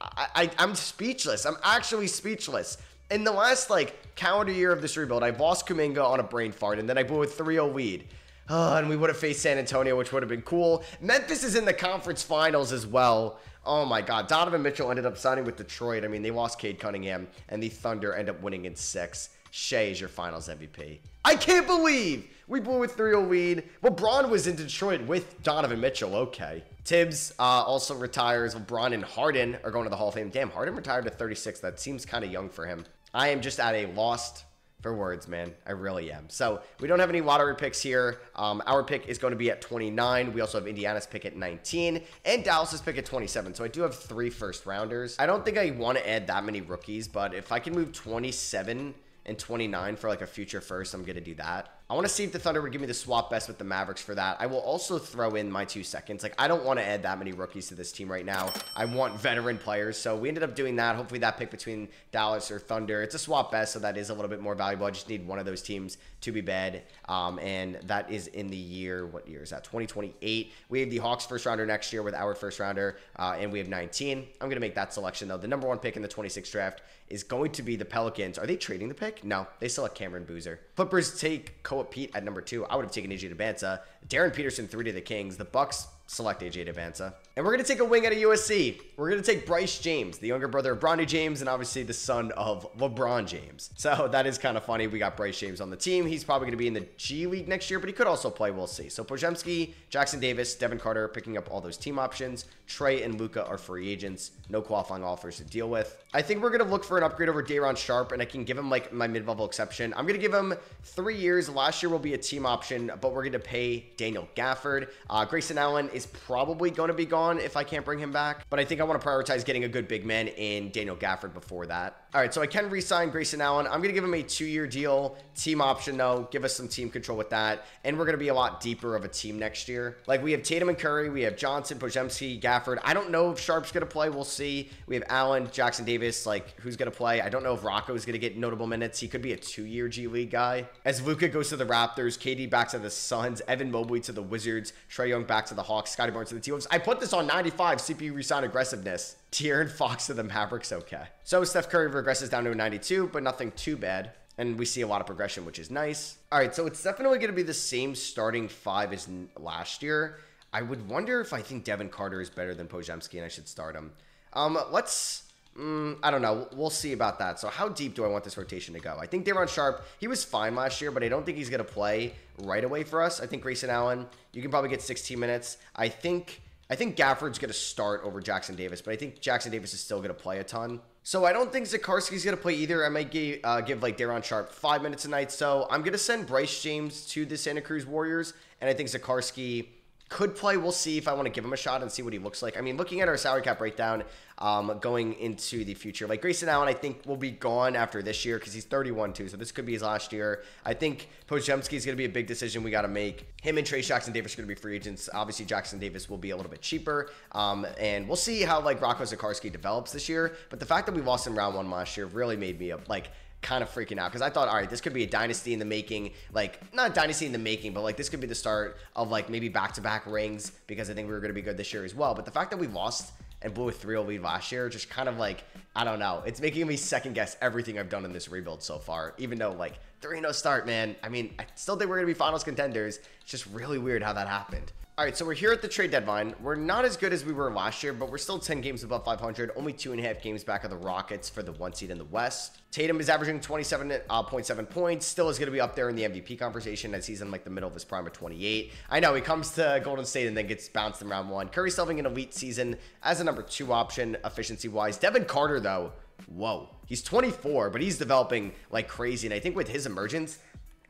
I, I I'm speechless. I'm actually speechless. In the last like calendar year of this rebuild, I lost Kuminga on a brain fart, and then I blew a 3-0 lead. Oh, and we would have faced San Antonio, which would have been cool. Memphis is in the conference finals as well. Oh my God. Donovan Mitchell ended up signing with Detroit. I mean, they lost Cade Cunningham, and the Thunder end up winning in six. Shai is your finals MVP. I can't believe we blew a 3 0 lead. LeBron was in Detroit with Donovan Mitchell. Okay. Thibs uh, also retires. LeBron and Harden are going to the Hall of Fame. Damn, Harden retired at 36. That seems kind of young for him. I am just at a lost for words, man. I really am. So we don't have any lottery picks here. Um, our pick is going to be at 29. We also have Indiana's pick at 19 and Dallas's pick at 27. So I do have three first rounders. I don't think I want to add that many rookies, but if I can move 27 and 29 for like a future first, I'm going to do that. I want to see if the Thunder would give me the swap best with the Mavericks for that. I will also throw in my two seconds. Like, I don't want to add that many rookies to this team right now. I want veteran players. So we ended up doing that. Hopefully that pick between Dallas or Thunder. It's a swap best, so that is a little bit more valuable. I just need one of those teams to be bad. Um, and that is in the year, what year is that? 2028. We have the Hawks first rounder next year with our first rounder, uh, and we have 19. I'm going to make that selection, though. The number one pick in the 26th draft is going to be the Pelicans. Are they trading the pick? No, they select Cameron Boozer. Clippers take Noah Pete at number two. I would have taken AJ Dybantsa. Uh, Darryn Peterson, three to the Kings. The Bucks select AJ Dybantsa. Uh, and we're going to take a wing out of USC. We're going to take Bryce James, the younger brother of Bronny James, and obviously the son of LeBron James. So that is kind of funny. We got Bryce James on the team. He's probably going to be in the G League next year, but he could also play. We'll see. So Podziemski, Jackson Davis, Devin Carter picking up all those team options. Trae and Luka are free agents. No qualifying offers to deal with. I think we're going to look for an upgrade over Day'Ron Sharpe, and I can give him like my mid-level exception. I'm going to give him three years. Last year will be a team option, but we're going to pay Daniel Gafford. Uh, Grayson Allen is probably going to be gone if I can't bring him back, but I think I want to prioritize getting a good big man in Daniel Gafford before that. All right, so I can re-sign Grayson Allen. I'm going to give him a two-year deal, team option though. Give us some team control with that, and we're going to be a lot deeper of a team next year. Like we have Tatum and Curry, we have Johnson, Podziemski, Gafford. I don't know if Sharpe's going to play. We'll see. We have Allen, Jackson Davis. Like who's going to play? I don't know if Rocco is going to get notable minutes. He could be a two-year G League guy. As Luka goes to the Raptors, KD back to the Suns, Evan Mobley to the Wizards, Trae Young back to the Hawks, Scotty Barnes to the T-Wolves. I put this on 95 CPU resign aggressiveness. De'Aaron Fox to the Mavericks, okay. So Steph Curry regresses down to a 92, but nothing too bad. And we see a lot of progression, which is nice. All right, so it's definitely going to be the same starting five as last year. I would wonder if I think Devin Carter is better than Podziemski and I should start him. Um, let's. Mm, I don't know. We'll see about that. So, how deep do I want this rotation to go? I think Day'Ron Sharpe, he was fine last year, but I don't think he's going to play right away for us. I think Grayson Allen, you can probably get 16 minutes. I think I think Gafford's going to start over Jackson Davis, but I think Jackson Davis is still going to play a ton. So I don't think Zikarsky's going to play either. I might give, uh, give like Day'Ron Sharpe five minutes a night. So I'm going to send Bryce James to the Santa Cruz Warriors, and I think Zikarsky could play. We'll see if I want to give him a shot and see what he looks like. I mean, looking at our salary cap breakdown um, going into the future, like Grayson Allen, I think will be gone after this year because he's 31 too. So this could be his last year. I think Podziemski is going to be a big decision we got to make. Him and Trayce Jackson Davis are going to be free agents. Obviously, Jackson Davis will be a little bit cheaper, um, and we'll see how like Rocco Zikarsky develops this year. But the fact that we lost in round one last year really made me like kind of freaking out because I thought, all right, this could be a dynasty in the making. Like, not dynasty in the making, but like this could be the start of like maybe back to back rings because I think we were going to be good this year as well. But the fact that we lost and blew a 3 0 lead last year, just kind of like, I don't know. It's making me second guess everything I've done in this rebuild so far, even though like 3 0 start, man. I mean, I still think we're going to be finals contenders. It's just really weird how that happened. All right, so we're here at the trade deadline. We're not as good as we were last year, but we're still 10 games above 500, only two and a half games back of the Rockets for the one seed in the West. Tatum is averaging 27.7 uh, points, still is going to be up there in the MVP conversation as he's in like the middle of his prime of 28. I know he comes to Golden State and then gets bounced in round one. Curry's still having an elite season as a number two option efficiency wise. Devin Carter, though, whoa, he's 24, but he's developing like crazy. And I think with his emergence,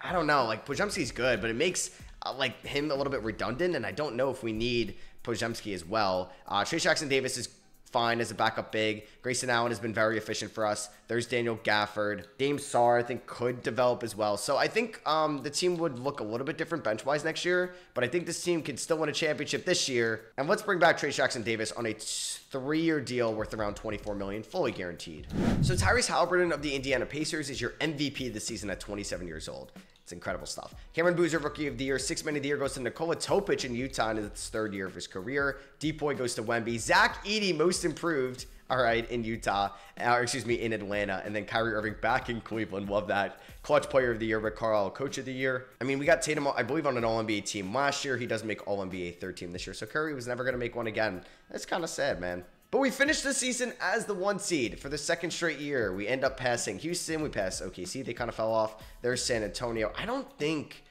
I don't know, like Podziemski's good, but it makes like him a little bit redundant, and I don't know if we need Podziemski as well. Uh, Trayce Jackson Davis is fine as a backup big. Grayson Allen has been very efficient for us. There's Daniel Gafford. Dame Sarr, I think, could develop as well. So I think um, the team would look a little bit different bench wise next year, but I think this team can still win a championship this year. And let's bring back Trayce Jackson Davis on a three year deal worth around 24 million, fully guaranteed. So Tyrese Halliburton of the Indiana Pacers is your MVP this season at 27 years old. It's incredible stuff. Cameron Boozer, Rookie of the Year. Six Man of the Year goes to Nikola Topic in Utah in his third year of his career. Depoy goes to Wemby. Zach Edey, Most Improved, all right, in Utah. Uh, or excuse me, in Atlanta. And then Kyrie Irving back in Cleveland. Love that. Clutch Player of the Year, Rick Carlisle, Coach of the Year. I mean, we got Tatum, I believe, on an All NBA team last year. He does make All NBA third team this year. So Curry was never going to make one again. That's kind of sad, man. But we finished the season as the one seed for the second straight year. We end up passing Houston. We pass OKC. They kind of fell off. There's San Antonio. I don't think.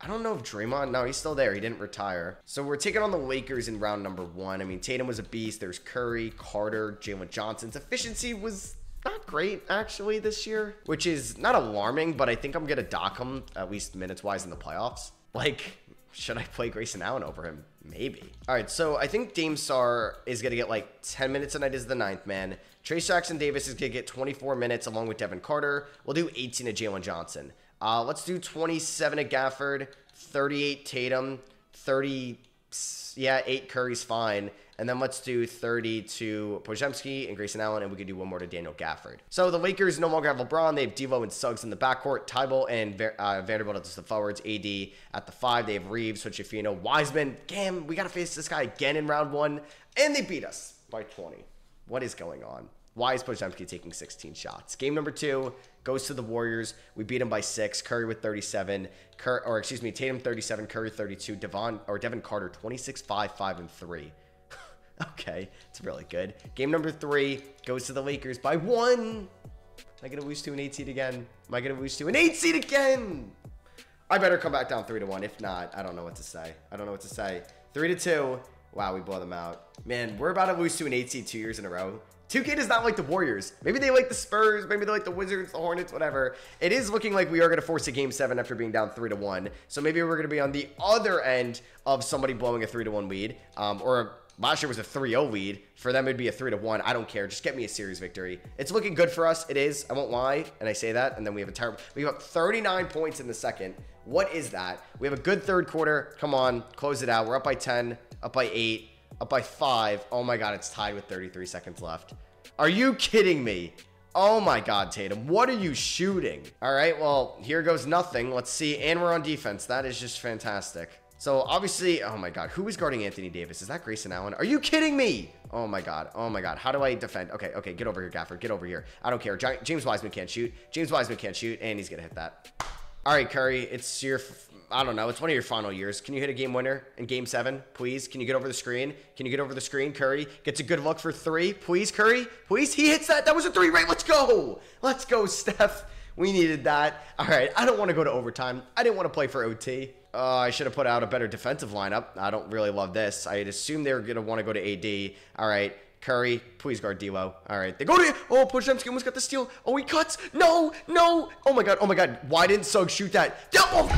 I don't know if Draymond. No, he's still there. He didn't retire. So we're taking on the Lakers in round number one. I mean, Tatum was a beast. There's Curry, Carter, Jalen Johnson's efficiency was not great actually this year, which is not alarming. But I think I'm gonna dock him at least minutes wise in the playoffs. Like, should I play Grayson Allen over him? Maybe. All right, so I think Dame Sarr is going to get like 10 minutes tonight as the ninth man. Trayce Jackson Davis is going to get 24 minutes along with Devin Carter. We'll do 18 to Jalen Johnson. Uh, let's do 27 at Gafford, 38 Tatum, 30, yeah, 8 Curry's fine. And then let's do 30 to Podziemski and Grayson Allen, and we could do one more to Daniel Gafford. So the Lakers no longer have LeBron. They have Devo and Suggs in the backcourt. Thybulle and uh, Vanderbilt as the forwards. AD at the five. They have Reaves, Switchifino, Wiseman. Damn, we got to face this guy again in round one. And they beat us by 20. What is going on? Why is Podziemski taking 16 shots? Game number two goes to the Warriors. We beat them by six. Curry with 37. Cur- or excuse me, Tatum 37, Curry 32, Devon or Devin Carter 26, 5, 5, and 3. Okay, it's really good. Game number three goes to the Lakers by one. Am I gonna lose to an eight seed again? Am I gonna lose to an eight seed again? I better come back down three to one. If not, I don't know what to say. I don't know what to say. Three to two. Wow, we blow them out. Man, we're about to lose to an eight seed two years in a row. 2K does not like the Warriors. Maybe they like the Spurs. Maybe they like the Wizards, the Hornets, whatever. It is looking like we are going to force a game seven after being down three to one. So maybe we're going to be on the other end of somebody blowing a three to one lead, um, or Last year was a 3-0 lead. For them, it'd be a 3-1. I don't care. Just get me a series victory. It's looking good for us. It is. I won't lie. And I say that. And then we have a terrible... We have 39 points in the second. What is that? We have a good third quarter. Come on. Close it out. We're up by 10. Up by 8. Up by 5. Oh my god. It's tied with 33 seconds left. Are you kidding me? Oh my god, Tatum. What are you shooting? All right. Well, here goes nothing. Let's see. And we're on defense. That is just fantastic. So obviously, oh my god, who is guarding Anthony Davis? Is that Grayson Allen? Are you kidding me? Oh my god, oh my god, how do I defend? Okay, okay, get over here, Gafford, get over here. I don't care. James Wiseman can't shoot. James Wiseman can't shoot, and he's gonna hit that. All right, Curry, it's your, I don't know, it's one of your final years. Can you hit a game winner in game seven, please? Can you get over the screen? Can you get over the screen? Curry gets a good look for three, please, Curry, please. He hits that. That was a three, right? Let's go. Let's go, Steph. We needed that. All right, I don't want to go to overtime. I didn't want to play for OT. Uh, I should have put out a better defensive lineup. I don't really love this. I had assumed they were going to want to go to AD. All right. Curry, please guard D'Lo. All right, they go to oh Podziemski almost got the steal. Oh, he cuts. No, no. Oh my god. Oh my god. Why didn't Suggs shoot that? Double.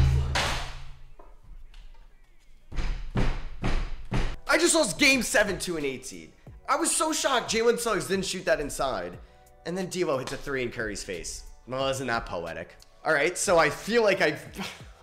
I just lost Game Seven to an eight seed. I was so shocked. Jalen Suggs didn't shoot that inside, and then D'Lo hits a three in Curry's face. Well, isn't that poetic? All right, so I feel like I.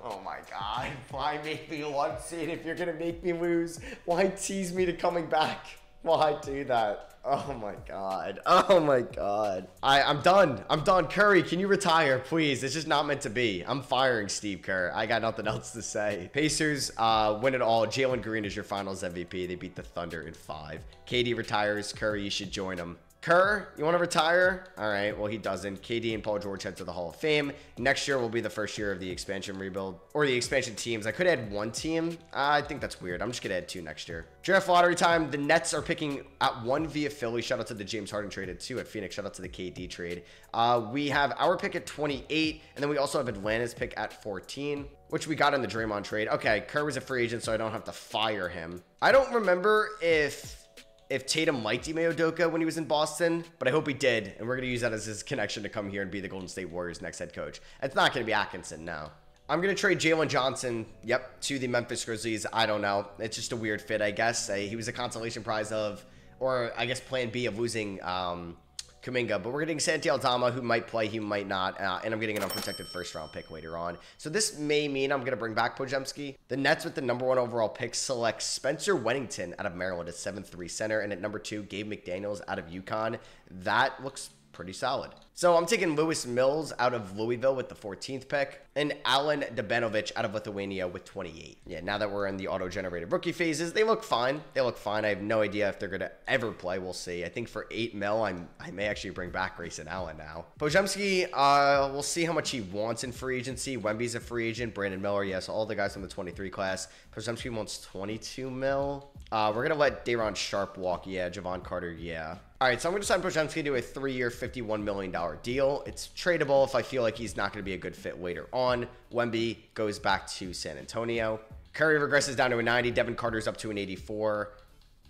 Oh my god, why make me one it if you're gonna make me lose? Why tease me to coming back? Why do that? Oh my god. Oh my god. I, I'm done. I'm done. Curry, can you retire, please? It's just not meant to be. I'm firing Steve Kerr. I got nothing else to say. Pacers uh, win it all. Jalen Green is your finals MVP. They beat the Thunder in five. KD retires. Curry, you should join him. Kerr, you want to retire? All right, well, he doesn't. KD and Paul George head to the Hall of Fame. Next year will be the first year of the expansion rebuild or the expansion teams. I could add one team. I think that's weird. I'm just going to add two next year. Draft lottery time. The Nets are picking at one via Philly. Shout out to the James Harden trade at two at Phoenix. Shout out to the KD trade. Uh, we have our pick at 28, and then we also have Atlanta's pick at 14 which we got in the Draymond trade. Okay, Kerr was a free agent, so I don't have to fire him. I don't remember if if Tatum liked Ime Udoka when he was in Boston, but I hope he did, and we're going to use that as his connection to come here and be the Golden State Warriors' next head coach. It's not going to be Atkinson, now. I'm going to trade Jalen Johnson, yep, to the Memphis Grizzlies. I don't know. It's just a weird fit, I guess. He was a consolation prize of, or I guess plan B of losing um, Kuminga, but we're getting Santi Aldama, who might play, he might not, uh, and I'm getting an unprotected first round pick later on. So this may mean I'm going to bring back Podziemski. The Nets with the number one overall pick select Spencer Wennington out of Maryland at 7-3 center, and at number two, Gabe McDaniels out of UConn. That looks pretty solid. So I'm taking Lewis Mills out of Louisville with the 14th pick and Alan Debenovich out of Lithuania with 28. Yeah, now that we're in the auto-generated rookie phases, they look fine. They look fine. I have no idea if they're going to ever play. We'll see. I think for 8 mil, I'm, I may actually bring back Grayson Allen now. Podziemski, uh, we'll see how much he wants in free agency. Wemby's a free agent. Brandon Miller, yes, all the guys from the 23 class. Podziemski wants 22 mil. Uh, we're going to let Day'Ron Sharpe walk. Yeah, Jevon Carter, yeah. All right, so I'm going to sign Podziemski to a three-year, $51 million deal. It's tradable if I feel like he's not going to be a good fit later on. Wemby goes back to San Antonio. Curry regresses down to a 90. Devin Carter's up to an 84.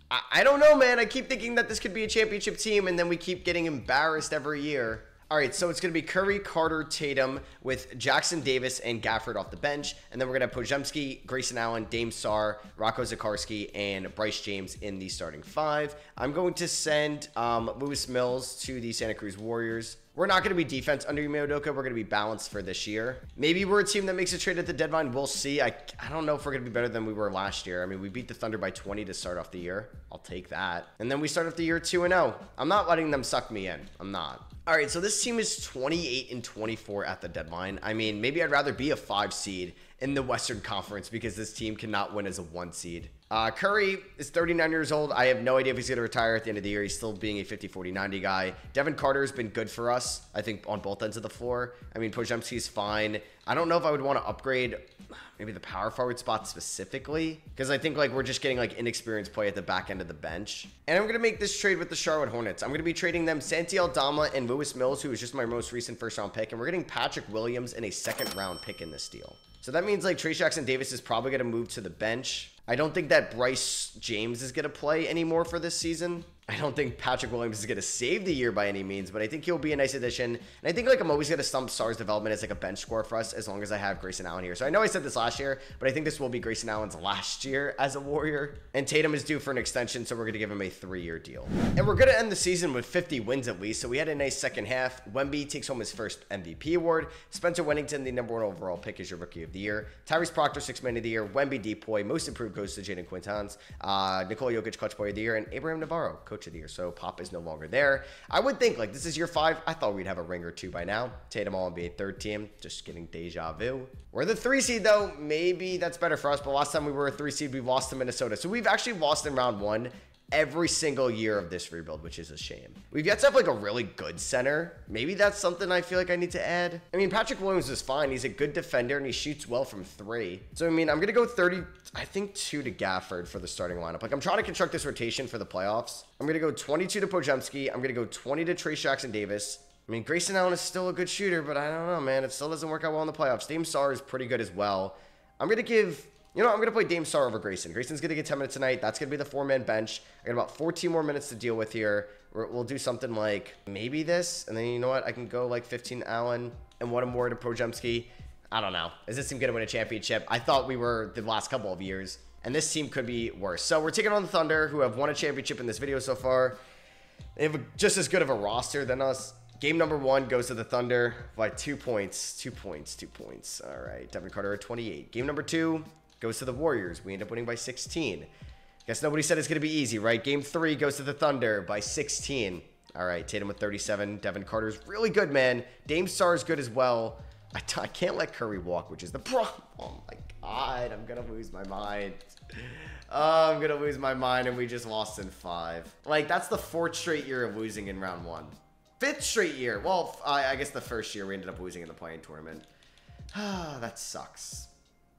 I, I don't know, man. I keep thinking that this could be a championship team, and then we keep getting embarrassed every year. All right, so it's going to be Curry, Carter, Tatum with Jackson Davis and Gafford off the bench. And then we're going to have Podziemski, Grayson Allen, Dame Sarr, Rocco Zikarsky, and Bryce James in the starting five. I'm going to send um, Lewis Mills to the Santa Cruz Warriors. We're not going to be defense under Ime Udoka. We're going to be balanced for this year. Maybe we're a team that makes a trade at the deadline. We'll see. I, I don't know if we're going to be better than we were last year. I mean, we beat the Thunder by 20 to start off the year. I'll take that. And then we start off the year 2 0. I'm not letting them suck me in. I'm not. All right, so this team is 28 and 24 at the deadline. I mean, maybe I'd rather be a five seed in the Western Conference because this team cannot win as a one seed. Uh, Curry is 39 years old. I have no idea if he's going to retire at the end of the year. He's still being a 50, 40, 90 guy. Devin Carter has been good for us, I think, on both ends of the floor. I mean, Podziemski's fine. I don't know if I would want to upgrade maybe the power forward spot specifically because I think like we're just getting like inexperienced play at the back end of the bench. And I'm going to make this trade with the Charlotte Hornets. I'm going to be trading them Santi Aldama and Lewis Mills, who is just my most recent first round pick. And we're getting Patrick Williams and a second round pick in this deal. So that means like Trayce Jackson Davis is probably going to move to the bench. I don't think that Bryce James is going to play anymore for this season. I don't think Patrick Williams is going to save the year by any means, but I think he'll be a nice addition. And I think like I'm always going to stump Sarr's development as like a bench score for us as long as I have Grayson Allen here. So I know I said this last year, but I think this will be Grayson Allen's last year as a Warrior. And Tatum is due for an extension, so we're going to give him a three-year deal. And we're going to end the season with 50 wins at least. So we had a nice second half. Wemby takes home his first MVP award. Spencer Wennington, the number one overall pick, is your Rookie of the Year. Tyrese Proctor, Six Man of the Year. Wemby Depoy, Most Improved goes to Jaden Quintans. Uh, Nikola Jokic, Clutch Boy of the Year, and Abraham Navarro, Coach of the Year. So pop is no longer there. I would think like this is year five. I thought we'd have a ring or two by now. Tatum all NBA third team. Just getting deja vu. We're the three seed though. Maybe that's better for us. But last time we were a three seed, we lost to Minnesota. So we've actually lost in round one every single year of this rebuild, which is a shame. We've yet to have like a really good center. Maybe that's something I feel like I need to add. I mean, Patrick Williams is fine. He's a good defender and he shoots well from three. So, I mean, I'm going to go 30, I think two to Gafford for the starting lineup. Like, I'm trying to construct this rotation for the playoffs. I'm going to go 22 to Podziemski. I'm going to go 20 to Trayce Jackson Davis. I mean, Grayson Allen is still a good shooter, but I don't know, man. It still doesn't work out well in the playoffs. Dame Sarr is pretty good as well. I'm going to give you know, I'm going to play Dame Sarr over Grayson. Grayson's going to get 10 minutes tonight. That's going to be the four-man bench. I got about 14 more minutes to deal with here. We'll do something like maybe this, and then you know what? I can go like 15 Allen and one more to Podziemski. I don't know. Is this team going to win a championship? I thought we were the last couple of years, and this team could be worse. So we're taking on the Thunder, who have won a championship in this video so far. They have just as good of a roster than us. Game number one goes to the Thunder by two points. Two points, two points. All right. Devin Carter at 28. Game number two, goes to the Warriors. We end up winning by 16. Guess nobody said it's going to be easy, right? Game three goes to the Thunder by 16. All right, Tatum with 37. Devin Carter's really good, man. Dame Sarr is good as well. I t- I can't let Curry walk, which is the problem. Oh my god, I'm going to lose my mind. Oh, I'm going to lose my mind, and we just lost in five. Like, that's the fourth straight year of losing in round one. Fifth straight year. Well, I, I guess the first year we ended up losing in the playing tournament. Ah, that sucks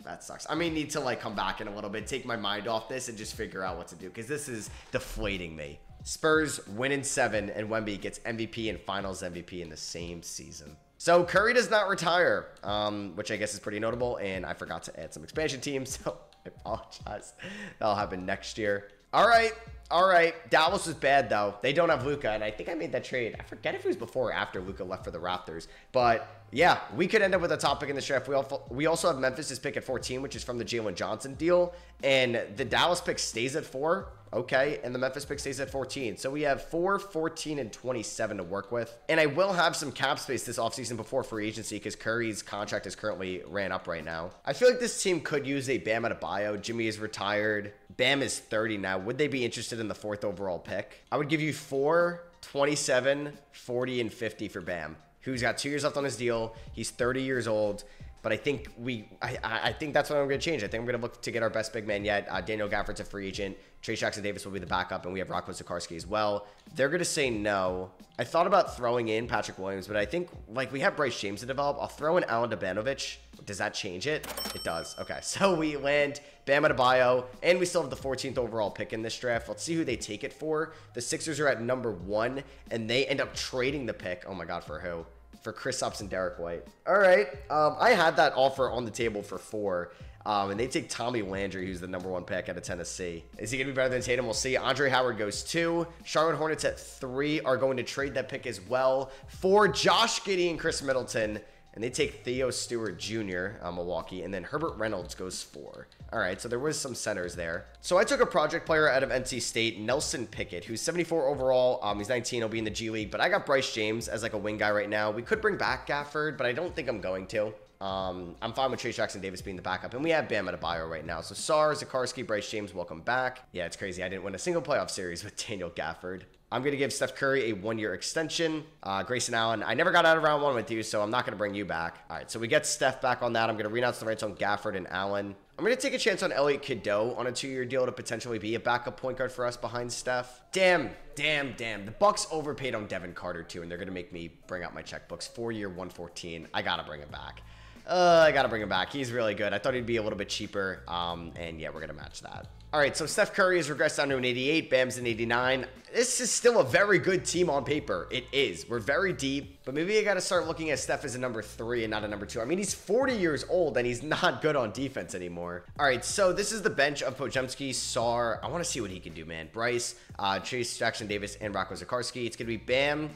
that sucks. I may need to like come back in a little bit, take my mind off this, and just figure out what to do because this is deflating me. Spurs win in seven, and Wemby gets MVP and Finals MVP in the same season. So Curry does not retire, um, which I guess is pretty notable. And I forgot to add some expansion teams, so I apologize. That'll happen next year. All right, all right. Dallas is bad though. They don't have Luka, and I think I made that trade. I forget if it was before or after Luka left for the Raptors, but yeah, we could end up with a top pick in the draft. We also we also have Memphis' pick at 14, which is from the Jalen Johnson deal, and the Dallas pick stays at four. Okay, and the Memphis pick stays at 14. So we have 4, 14, and 27 to work with. And I will have some cap space this offseason before free agency because Curry's contract is currently ran up right now. I feel like this team could use a Bam at a bio. Jimmy is retired. Bam is 30 now. Would they be interested interested in the fourth overall pick. I would give you 4, 27, 40, and 50 for Bam, who's got two years left on his deal. He's 30 years old. But I think we, I, I think that's what I'm going to change. I think I'm going to look to get our best big man yet. Uh, Daniel Gafford's a free agent. Trayce Jackson Davis will be the backup, and we have Rocco Zikarsky as well. They're going to say no. I thought about throwing in Patrick Williams, but I think like we have Bryce James to develop. I'll throw in Alan Dabanovic. Does that change it? It does. Okay, so we land Bam Adebayo, and we still have the 14th overall pick in this draft. Let's see who they take it for. The Sixers are at number one, and they end up trading the pick. Oh my God, for who? For Kristaps and Derrick White. All right. Um, I had that offer on the table for four. Um, and they take Tommy Landry, who's the number one pick out of Tennessee. Is he going to be better than Tatum? We'll see. Andre Howard goes two. Charlotte Hornets at three are going to trade that pick as well for Josh Giddey and Khris Middleton and they take Theo Stewart Jr. on Milwaukee, and then Herbert Reynolds goes four. All right, so there was some centers there. So I took a project player out of NC State, Nelson Pickett, who's 74 overall. Um, he's 19, he'll be in the G League, but I got Bryce James as like a wing guy right now. We could bring back Gafford, but I don't think I'm going to. Um, I'm fine with Trayce Jackson Davis being the backup, and we have Bam Adebayo right now. So Sarr, Zikarsky, Bryce James, welcome back. Yeah, it's crazy. I didn't win a single playoff series with Daniel Gafford. I'm going to give Steph Curry a one-year extension. Uh, Grayson Allen, I never got out of round one with you, so I'm not going to bring you back. All right, so we get Steph back on that. I'm going to renounce the rights on Gafford and Allen. I'm going to take a chance on Elliot Cadeau on a two-year deal to potentially be a backup point guard for us behind Steph. Damn, damn, damn. The Bucks overpaid on Devin Carter too, and they're going to make me bring out my checkbooks. Four-year, 114. I got to bring him back. Uh, I got to bring him back. He's really good. I thought he'd be a little bit cheaper, um, and yeah, we're going to match that. All right, so Steph Curry has regressed down to an 88. Bam's an 89. This is still a very good team on paper. It is. We're very deep, but maybe I got to start looking at Steph as a number three and not a number two. I mean, he's 40 years old and he's not good on defense anymore. All right, so this is the bench of Podziemski, Sarr. I want to see what he can do, man. Bryce, uh, Trayce Jackson Davis, and Rocco Zikarsky. It's going to be Bam,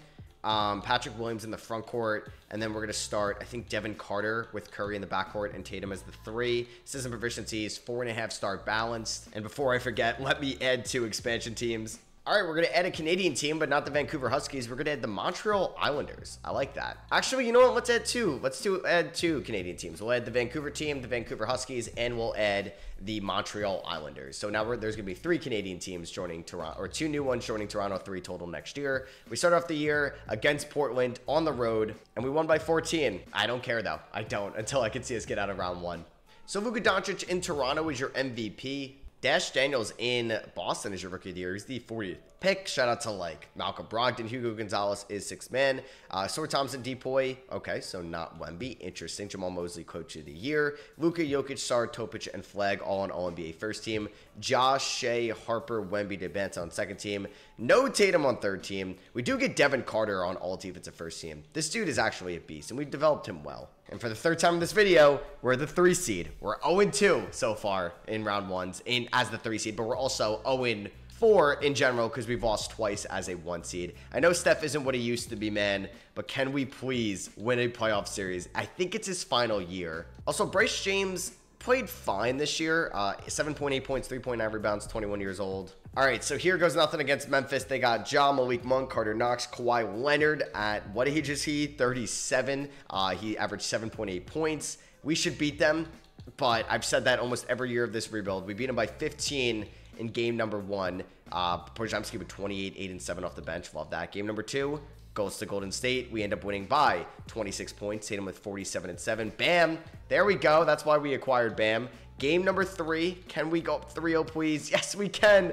um, Patrick Williams in the front court, and then we're going to start, I think, Devin Carter with Curry in the backcourt and Tatum as the three. System proficiencies, four and a half star balanced. And before I forget, let me add two expansion teams. All right, we're going to add a Canadian team, but not the Vancouver Huskies. We're going to add the Montreal Islanders. I like that. Actually, you know what? Let's add two. Let's do add two Canadian teams. We'll add the Vancouver team, the Vancouver Huskies, and we'll add the Montreal Islanders. So now there's going to be three Canadian teams joining Toronto, or two new ones joining Toronto, three total next year. We start off the year against Portland on the road, and we won by 14. I don't care, though. I don't until I can see us get out of round one. So Luka Doncic in Toronto is your MVP. Dash Daniels in Boston is your rookie of the year. He's the 40th pick. Shout out to like Malcolm Brogdon. Hugo Gonzalez is six man. Uh, Thompson, Depoy. Okay, so not Wemby. Interesting. Jamahl Mosley, coach of the year. Luka Jokic, Sarr, Topic, and Flagg all on All NBA first team. Josh, Shai, Harper, Wemby, Dybantsa on second team. No Tatum on third team. We do get Devin Carter on all defensive first team. This dude is actually a beast, and we've developed him well. And for the third time in this video, we're the three seed. We're 0-2 so far in round ones in as the three seed, but we're also 0 four in general because we've lost twice as a one seed. I know Steph isn't what he used to be, man, but can we please win a playoff series? I think it's his final year. Also, Bryce James played fine this year. Uh, 7.8 points, 3.9 rebounds, 21 years old. All right, so here goes nothing against Memphis. They got Ja, Malik Monk, Karter Knox, Kawhi Leonard at what age is he? 37. Uh, he averaged 7.8 points. We should beat them, but I've said that almost every year of this rebuild. We beat them by 15 in game number one. Uh, Podziemski with 28, 8, and 7 off the bench. Love that. Game number two goes to Golden State. We end up winning by 26 points. Him with 47 and 7. Bam. There we go. That's why we acquired Bam. Game number three. Can we go up 3 0, please? Yes, we can.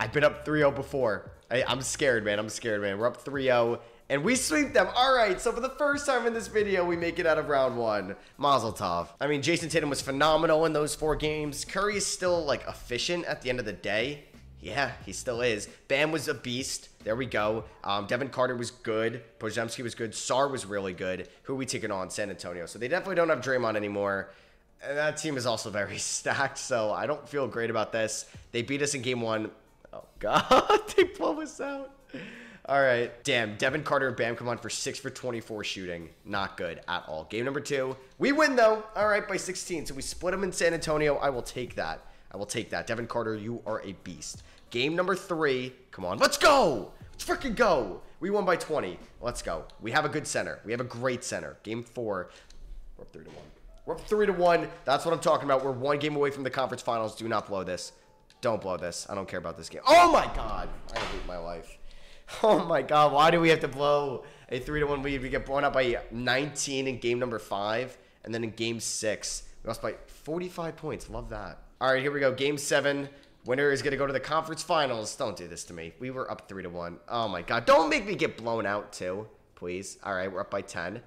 I've been up 3 0 before. I, am scared, man. I'm scared, man. We're up 3 0. And we sweep them. All right, so for the first time in this video, we make it out of round one. Mazel tov. I mean, Jayson Tatum was phenomenal in those four games. Curry is still, like, efficient at the end of the day. Yeah, he still is. Bam was a beast. There we go. Um, Devin Carter was good. Podziemski was good. Sarr was really good. Who are we taking on? San Antonio. So they definitely don't have Draymond anymore. And that team is also very stacked, so I don't feel great about this. They beat us in game one. Oh, God. they blow us out. All right. Damn. Devin Carter and Bam come on for 6 for 24 shooting. Not good at all. Game number two. We win, though. All right, by 16. So we split them in San Antonio. I will take that. I will take that. Devin Carter, you are a beast. Game number three. Come on. Let's go. Let's freaking go. We won by 20. Let's go. We have a good center. We have a great center. Game four. We're up 3 to 1. We're up 3 to 1. That's what I'm talking about. We're one game away from the conference finals. Do not blow this. Don't blow this. I don't care about this game. Oh my god. I hate my life. Oh my god. Why do we have to blow a 3 to 1 lead? We get blown up by 19 in game number 5. And then in game 6, we lost by 45 points. Love that. All right, here we go. Game 7. Winner is going to go to the conference finals. Don't do this to me. We were up 3 to 1. Oh my god. Don't make me get blown out too. Please. All right, we're up by 10.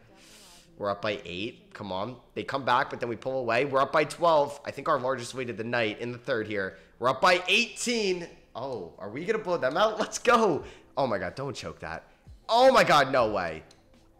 We're up by 8. Come on. They come back, but then we pull away. We're up by 12. I think our largest lead of the night in the third here. We're up by 18. Oh, are we going to blow them out? Let's go. Oh my god, don't choke that. Oh my god, no way.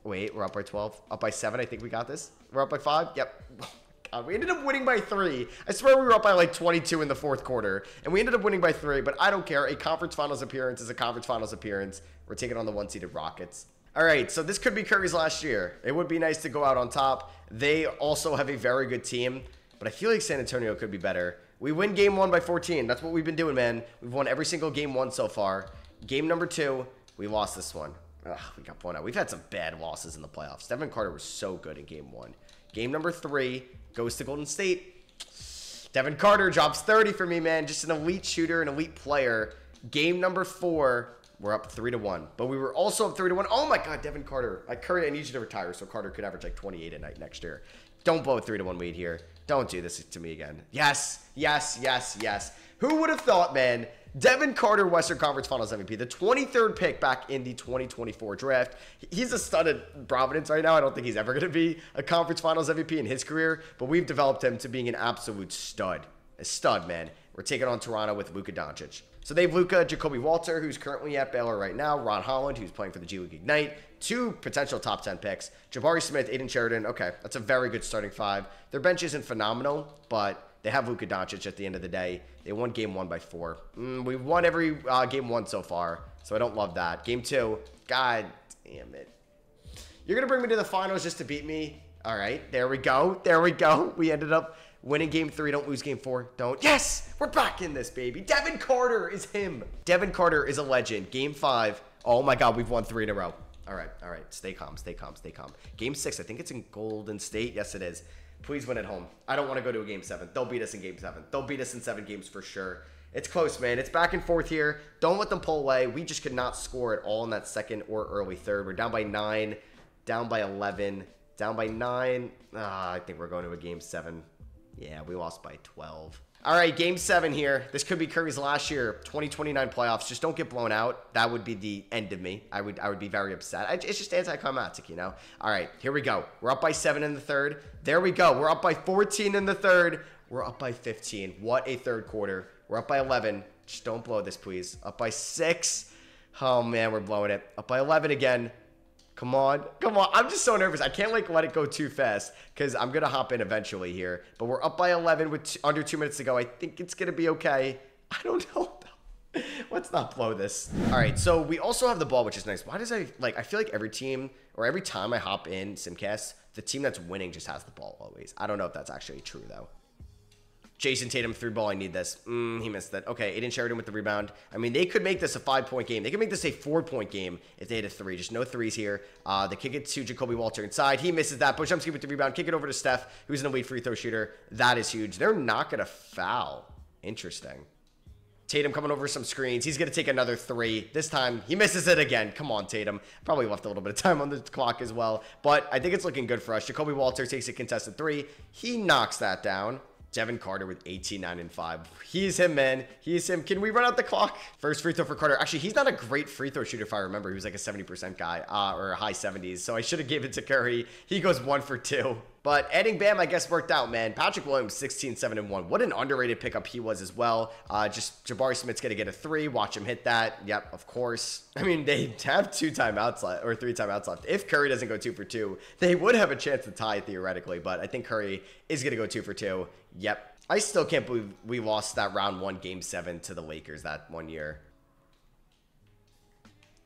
Wait, we're up by 12. Up by 7. I think we got this. We're up by 5. Yep. Oh god, we ended up winning by three. I swear we were up by like 22 in the fourth quarter, and we ended up winning by three, but I don't care. A conference finals appearance is a conference finals appearance. We're taking on the one seeded Rockets. All right, so this could be Curry's last year. It would be nice to go out on top. They also have a very good team, but I feel like San Antonio could be better. We win game one by 14. That's what we've been doing, man. We've won every single game one so far. Game number two, we lost this one. Ugh, we got blown out. We've had some bad losses in the playoffs. Devin Carter was so good in game one. Game number three goes to Golden State. Devin Carter drops 30 for me, man. Just an elite shooter, an elite player. Game number four, we're up three to one, but we were also up three to one. Oh my God, Devin Carter! I Curry, I need you to retire so Carter could average like 28 a night next year. Don't blow a three to one lead here. Don't do this to me again. Yes, yes, yes, yes. Who would have thought, man? Devin Carter, Western Conference Finals MVP, the 23rd pick back in the 2024 draft. He's a stud at Providence right now. I don't think he's ever going to be a Conference Finals MVP in his career, but we've developed him to being an absolute stud. A stud, man. We're taking on Toronto with Luka Doncic. So they have Luka, Ja'Kobe Walter, who's currently at Baylor right now, Ron Holland, who's playing for the G League Ignite, two potential top 10 picks, Jabari Smith, Aiden Sheridan. Okay, that's a very good starting five. Their bench isn't phenomenal, but they have Luka Doncic at the end of the day. They won game one by four. Mm, we've won every uh, game one so far, so I don't love that. Game two, god damn it. You're going to bring me to the finals just to beat me? All right, there we go. There we go. We ended up winning game three. Don't lose game four. Don't. Yes, we're back in this, baby. Devin Carter is him. Devin Carter is a legend. Game five. Oh my God, we've won three in a row. All right, all right. Stay calm, stay calm, stay calm. Game six, I think it's in Golden State. Yes, it is. Please win at home. I don't want to go to a game seven. They'll beat us in game seven. They'll beat us in seven games for sure. It's close, man. It's back and forth here. Don't let them pull away. We just could not score at all in that second or early third. We're down by nine, down by 11, down by nine. Ah, I think we're going to a game seven. Yeah, we lost by 12. All right, game seven here. This could be Curry's last year, 2029 playoffs. Just don't get blown out. That would be the end of me. I would I would be very upset. I, it's just anticlimactic, you know? All right, here we go. We're up by seven in the third. There we go. We're up by 14 in the third. We're up by 15. What a third quarter. We're up by 11. Just don't blow this, please. Up by six. Oh, man, we're blowing it. Up by 11 again. Come on. Come on. I'm just so nervous. I can't like let it go too fast because I'm to hop in eventually here. But we're up by 11 with under two minutes to go. I think it's to be okay. I don't know. Let's not blow this. All right, so we also have the ball, which is nice. Why does I like? I feel like every team or every time I hop in Simcast, the team that's winning just has the ball always. I don't know if that's actually true though. Jayson Tatum three ball. I need this. Mm, he missed that. Okay, Aiden Sheridan with the rebound. I mean, they could make this a five point game. They could make this a four point game if they had a three. Just no threes here. Uh, they kick it to Ja'Kobe Walter inside. He misses that. Podziemski with the rebound. Kick it over to Steph, who's an elite free throw shooter. That is huge. They're not going to foul. Interesting. Tatum coming over some screens. He's going to take another three. This time, he misses it again. Come on, Tatum. Probably left a little bit of time on the clock as well. But I think it's looking good for us. Ja'Kobe Walter takes a contested three. He knocks that down. Devin Carter with 18, 9, and 5. He's him, man. He's him. Can we run out the clock? First free throw for Carter. Actually, he's not a great free throw shooter if I remember. He was like a 70% guy uh, or high 70s. So I should have given it to Curry. He goes one for two. But adding Bam, I guess, worked out, man. Patrick Williams, 16, 7, and 1. What an underrated pickup he was as well. Uh, just Jabari Smith's going to get a three. Watch him hit that. Yep, of course. I mean, they have two timeouts left, or three timeouts left. If Curry doesn't go two for two, they would have a chance to tie theoretically. But I think Curry is going to go two for two. Yep. I still can't believe we lost that round one, game seven to the Lakers that one year.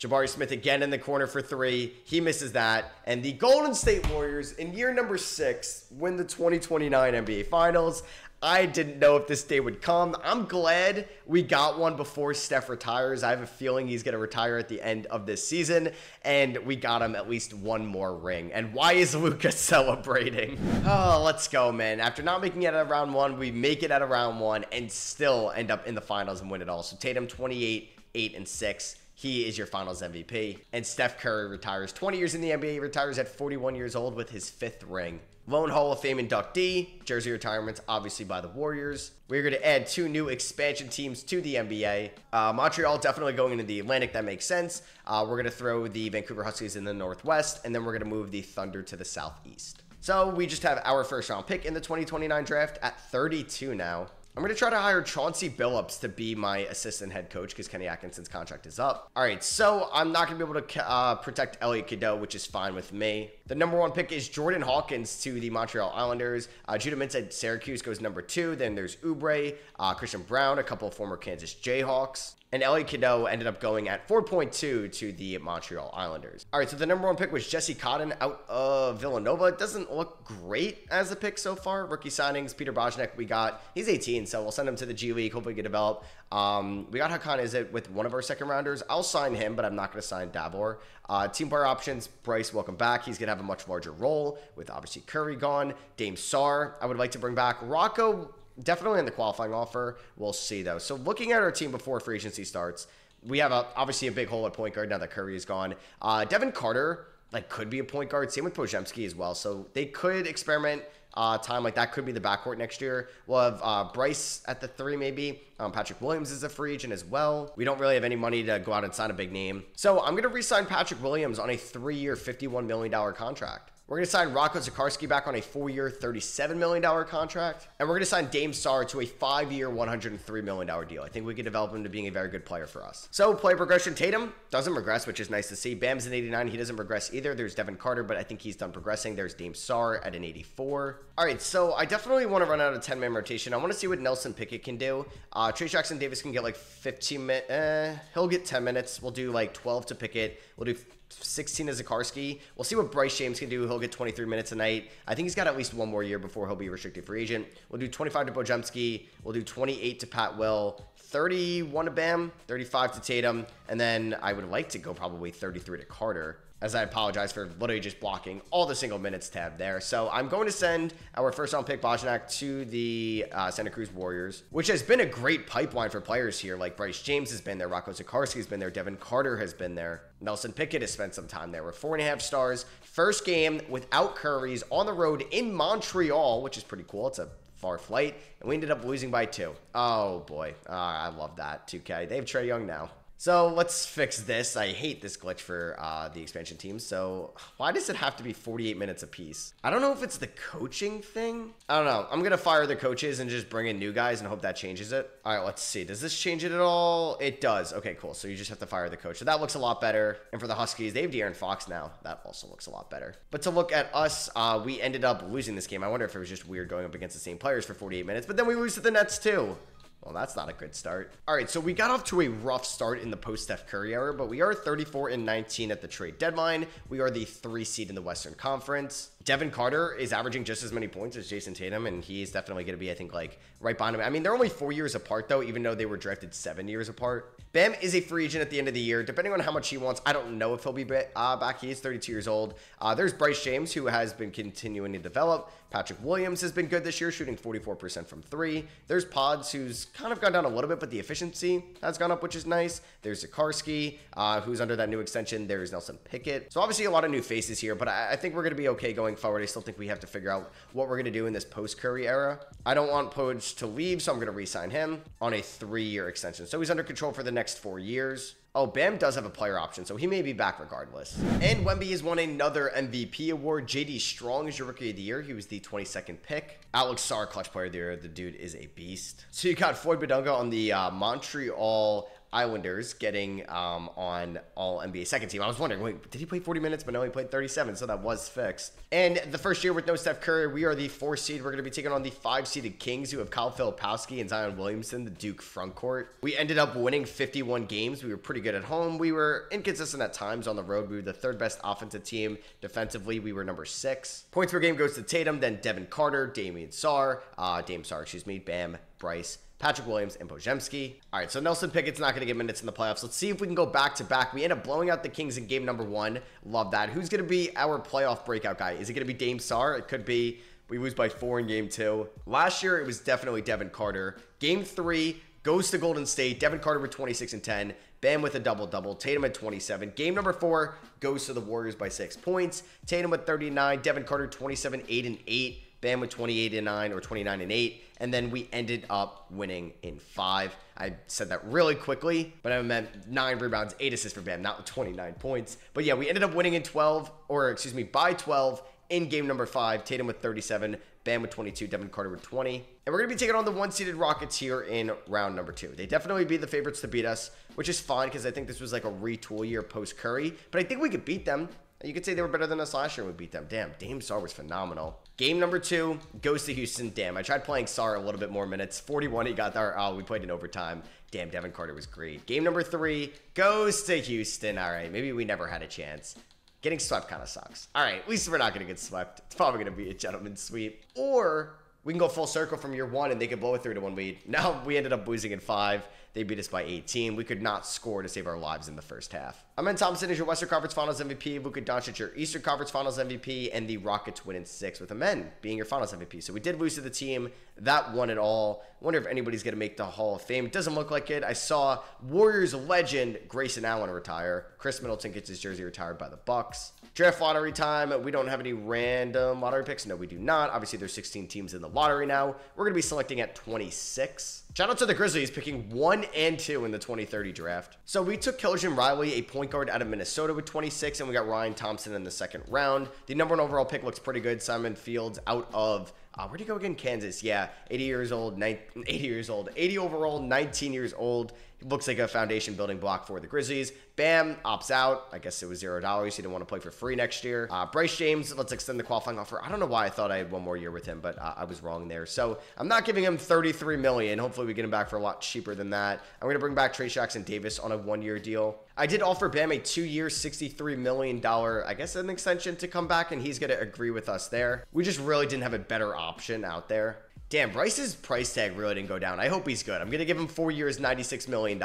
Jabari Smith again in the corner for three. He misses that. And the Golden State Warriors in year number six win the 2029 NBA Finals. I didn't know if this day would come. I'm glad we got one before Steph retires. I have a feeling he's going to retire at the end of this season, and we got him at least one more ring. And why is Luka celebrating? Oh, let's go, man. After not making it out of round one, we make it out of round one and still end up in the finals and win it all. So Tatum 28, 8, and 6. He is your finals MVP. And Steph Curry retires 20 years in the NBA, retires at 41 years old with his fifth ring. Lone Hall of Fame inductee, jersey retirements, obviously by the Warriors. We're going to add two new expansion teams to the NBA. Uh, Montreal definitely going into the Atlantic, that makes sense. Uh, we're going to throw the Vancouver Huskies in the Northwest, and then we're going to move the Thunder to the Southeast. So we just have our first round pick in the 2029 draft at 32 now. I'm going to try to hire Chauncey Billups to be my assistant head coach because Kenny Atkinson's contract is up. All right, so I'm not going to be able to uh, protect Elliot Cadeau, which is fine with me. The number one pick is Jordan Hawkins to the Montreal Islanders. Uh, Judah Mintz at Syracuse goes number two. Then there's Oubre, uh, Christian Brown, a couple of former Kansas Jayhawks. And Elliot Cadeau ended up going at 4.2 to the Montreal Islanders. All right, so the number one pick was Jesse Cotton out of Villanova. It doesn't look great as a pick so far. Rookie signings, Peter Bojnik, we got, he's 18, so we'll send him to the G League, hopefully get developed. Um, we got Hakan Is it with one of our second rounders. I'll sign him, but I'm not going to sign Davor. Uh, team player options, Bryce, welcome back. He's going to have a much larger role with obviously Curry gone. Dame Sarr, I would like to bring back. Rocco, definitely in the qualifying offer. We'll see though. So looking at our team before free agency starts, we have a, obviously a big hole at point guard now that Curry is gone. Uh, Devin Carter like could be a point guard. Same with Podziemski as well. So they could experiment uh, time like that could be the backcourt next year. We'll have uh, Bryce at the three, maybe. Um, Patrick Williams is a free agent as well. We don't really have any money to go out and sign a big name. So I'm going to re sign Patrick Williams on a three year, $51 million contract. We're going to sign Rocco Zikarsky back on a four-year, $37 million contract. And we're going to sign Dame Sarr to a five-year, $103 million deal. I think we can develop him to being a very good player for us. So player progression, Tatum doesn't regress, which is nice to see. Bam's an 89. He doesn't regress either. There's Devin Carter, but I think he's done progressing. There's Dame Sarr at an 84. All right, so I definitely want to run out of 10-man rotation. I want to see what Nelson Pickett can do. Uh, Trayce Jackson Davis can get like 15 minutes. Eh, he'll get 10 minutes. We'll do like 12 to Pickett. We'll do 16 to Zikarsky. We'll see what Bryce James can do. He'll get 23 minutes a night. I think he's got at least one more year before he'll be restricted free agent. We'll do 25 to Podziemski. We'll do 28 to Pat Will. 31 to Bam, 35 to Tatum, and then I would like to go probably 33 to Carter as I apologize for literally just blocking all the single minutes tab there. So I'm going to send our first round pick Bojnak to the uh, Santa Cruz Warriors, which has been a great pipeline for players here. Like Bryce James has been there, Rocco Zikarsky has been there, Devin Carter has been there, Nelson Pickett has spent some time there. We're four and a half stars. First game without Curry's on the road in Montreal, which is pretty cool. It's a far flight, and we ended up losing by two. Oh boy, uh, I love that 2K. They have Trae Young now. So let's fix this. I hate this glitch for uh, the expansion teams. So why does it have to be 48 minutes apiece? I don't know if it's the coaching thing. I don't know. I'm going to fire the coaches and just bring in new guys and hope that changes it. All right, let's see. Does this change it at all? It does. Okay, cool. So you just have to fire the coach. So that looks a lot better. And for the Huskies, they have De'Aaron Fox now. That also looks a lot better. But to look at us, uh, we ended up losing this game. I wonder if it was just weird going up against the same players for 48 minutes. But then we lose to the Nets too. Well, that's not a good start. All right, so we got off to a rough start in the post Steph Curry era, but we are 34 and 19 at the trade deadline. We are the three seed in the Western Conference. Devin Carter is averaging just as many points as Jayson Tatum, and he's definitely going to be, I think, like right behind him. I mean, they're only four years apart, though, even though they were drafted seven years apart. Bam is a free agent at the end of the year. Depending on how much he wants, I don't know if he'll be uh, back. He is 32 years old. Uh, there's Bryce James, who has been continuing to develop. Patrick Williams has been good this year, shooting 44% from three. There's Pods, who's kind of gone down a little bit, but the efficiency has gone up, which is nice. There's Zikarsky, uh, who's under that new extension. There's Nelson Pickett. So obviously a lot of new faces here, but I, I think we're going to be okay going forward. I still think we have to figure out what we're going to do in this post-Curry era. I don't want Poge to leave, so I'm going to re-sign him on a three-year extension. So he's under control for the next four years. Oh, Bam does have a player option, so he may be back regardless. And Wemby has won another MVP award. JD Strong is your rookie of the year. He was the 22nd pick. Alex Sarr, clutch player of the year. The dude is a beast. So you got Flory Bidunga on the uh, Montreal Islanders getting um, on all NBA second team. I was wondering, wait, did he play 40 minutes? But no, he played 37, so that was fixed. And the first year with no Steph Curry, we are the four seed. We're going to be taking on the five seeded Kings, who have Kyle Filipowski and Zion Williamson, the Duke front court. We ended up winning 51 games. We were pretty good at home. We were inconsistent at times on the road. We were the third best offensive team. Defensively, we were number six. Points per game goes to Tatum, then Devin Carter, Damian Sarr, uh, Dame Sarr, excuse me, Bam, Bryce, Patrick Williams, and Podziemski. All right, so Nelson Pickett's not going to get minutes in the playoffs. Let's see if we can go back to back. We end up blowing out the Kings in game number one. Love that. Who's going to be our playoff breakout guy? Is it going to be Dame Sarr? It could be. We lose by four in game two. Last year, it was definitely Devin Carter. Game three goes to Golden State. Devin Carter with 26 and 10. Bam with a double double. Tatum at 27. Game number four goes to the Warriors by six points. Tatum with 39. Devin Carter 27, 8 and 8. Bam with 28 and 9 or 29 and 8. And then we ended up winning in five. I said that really quickly, but I meant nine rebounds, eight assists for Bam, not 29 points. But yeah, we ended up winning in 12, or excuse me, by 12 in game number five. Tatum with 37, Bam with 22, Devin Carter with 20. And we're going to be taking on the one seeded Rockets here in round number two. They definitely be the favorites to beat us, which is fine because I think this was like a retool year post Curry. But I think we could beat them. You could say they were better than us last year and we beat them. Damn, Dame Sarr was phenomenal. Game number two goes to Houston. Damn, I tried playing Sarr a little bit more minutes. 41, he got there. Oh, we played in overtime. Damn, Devin Carter was great. Game number three goes to Houston. All right, maybe we never had a chance. Getting swept kind of sucks. All right, at least we're not going to get swept. It's probably going to be a gentleman's sweep. Or we can go full circle from year one and they could blow it three to one lead. Now we ended up losing in five. They beat us by 18. We could not score to save our lives in the first half. Amen Thompson is your Western Conference Finals MVP. Luka Doncic your Eastern Conference Finals MVP, and the Rockets win in six with Amen being your Finals MVP. So we did lose to the team that won it all. Wonder if anybody's gonna make the Hall of Fame. It doesn't look like it. I saw Warriors legend Grayson Allen retire. Khris Middleton gets his jersey retired by the Bucks. Draft lottery time. We don't have any random lottery picks. No, we do not. Obviously, there's 16 teams in the lottery now. We're going to be selecting at 26. Shout out to the Grizzlies picking one and two in the 2030 draft. So we took Killian Riley, a point guard out of Minnesota with 26, and we got Ryan Thompson in the second round. The number one overall pick looks pretty good. Simon Fields out of uh, where'd he go again? Kansas. Yeah, 80 years old, 80 years old, 80 overall, 19 years old. He looks like a foundation building block for the Grizzlies. Bam opts out. I guess it was zero dollars. He didn't want to play for free next year. Uh, Bryce James, let's extend the qualifying offer. I don't know why I thought I had one more year with him, but uh, I was wrong there. So I'm not giving him 33 million. Hopefully we get him back for a lot cheaper than that. I'm going to bring back Trayce Jackson Davis on a one-year deal. I did offer Bam a two-year, $63 million, I guess an extension to come back, and he's going to agree with us there. We just really didn't have a better option out there. Damn, Bryce's price tag really didn't go down. I hope he's good. I'm going to give him four years, $96 million.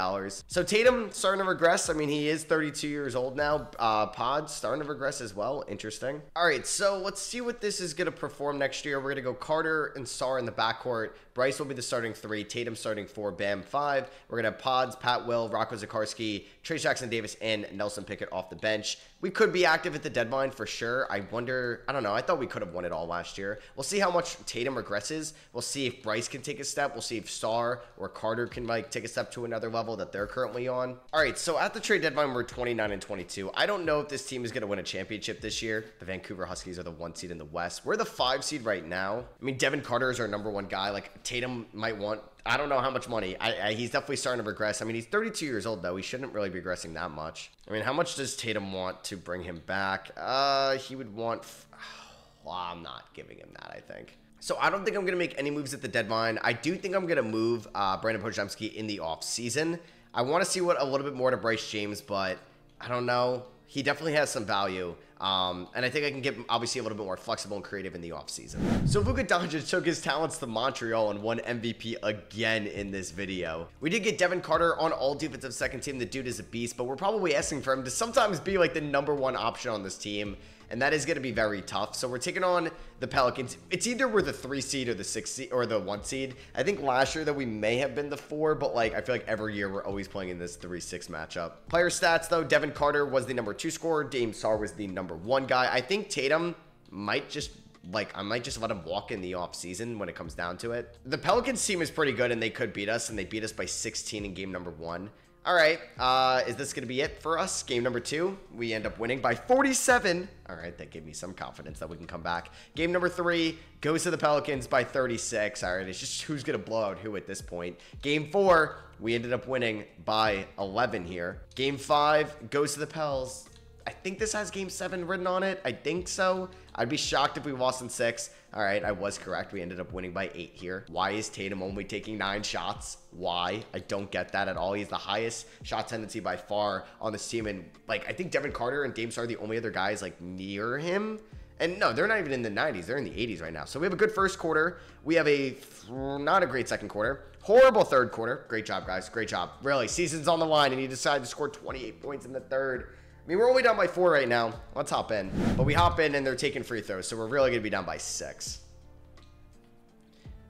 So Tatum starting to regress. I mean, he is 32 years old now. Uh, Pod starting to regress as well. Interesting. All right, so let's see what this is going to perform next year. We're going to go Carter and Sarr in the backcourt. Bryce will be the starting three. Tatum starting four. Bam five. We're going to have Pods, Pat Will, Rocco Zikarsky, Trayce Jackson Davis, and Nelson Pickett off the bench. We could be active at the deadline for sure. I wonder, I don't know. I thought we could have won it all last year. We'll see how much Tatum regresses. We'll see if Bryce can take a step. We'll see if Sarr or Carter can like take a step to another level that they're currently on. All right, so at the trade deadline, we're 29 and 22. I don't know if this team is going to win a championship this year. The Vancouver Huskies are the one seed in the West. We're the five seed right now. I mean, Devin Carter is our number one guy. Like Tatum might want I don't know how much money. I, I, he's definitely starting to regress. I mean, he's 32 years old though. He shouldn't really be regressing that much. I mean, how much does Tatum want to bring him back? Uh, he would want. well, I'm not giving him that. I think. So I don't think I'm going to make any moves at the deadline. I do think I'm going to move uh, Brandon Podziemski in the off season. I want to see what a little bit more to Bryce James, but I don't know. He definitely has some value. Um, and I think I can get obviously a little bit more flexible and creative in the offseason. So Luka Doncic took his talents to Montreal and won MVP again in this video. We did get Devin Carter on all defensive second team. The dude is a beast, but we're probably asking for him to sometimes be like the number one option on this team and that is going to be very tough. So we're taking on the Pelicans. It's either we're the three seed or the six seed or the one seed. I think last year that we may have been the four, but like I feel like every year we're always playing in this three six matchup. Player stats though, Devin Carter was the number two scorer. Dame Sarr was the number one guy. I think Tatum might just like I might just let him walk in the off season when it comes down to it. The Pelicans team is pretty good and they could beat us and they beat us by 16 in game number one. All right, uh, is this going to be it for us? Game number two, we end up winning by 47. All right, that gave me some confidence that we can come back. Game number three goes to the Pelicans by 36. All right, it's just who's going to blow out who at this point. Game four, we ended up winning by 11 here. Game five goes to the Pels. I think this has game seven written on it. I think so. I'd be shocked if we lost in six. All right, I was correct. We ended up winning by eight here. Why is Tatum only taking nine shots? Why? I don't get that at all. He's the highest shot tendency by far on this team. And like, I think Devin Carter and Dame Sarr are the only other guys like near him. And no, they're not even in the 90s. They're in the 80s right now. So we have a good first quarter. We have a not a great second quarter. Horrible third quarter. Great job, guys. Great job. Really, season's on the line, and he decided to score 28 points in the third. I mean, we're only down by four right now. Let's hop in. But we hop in, and they're taking free throws, so we're really going to be down by six.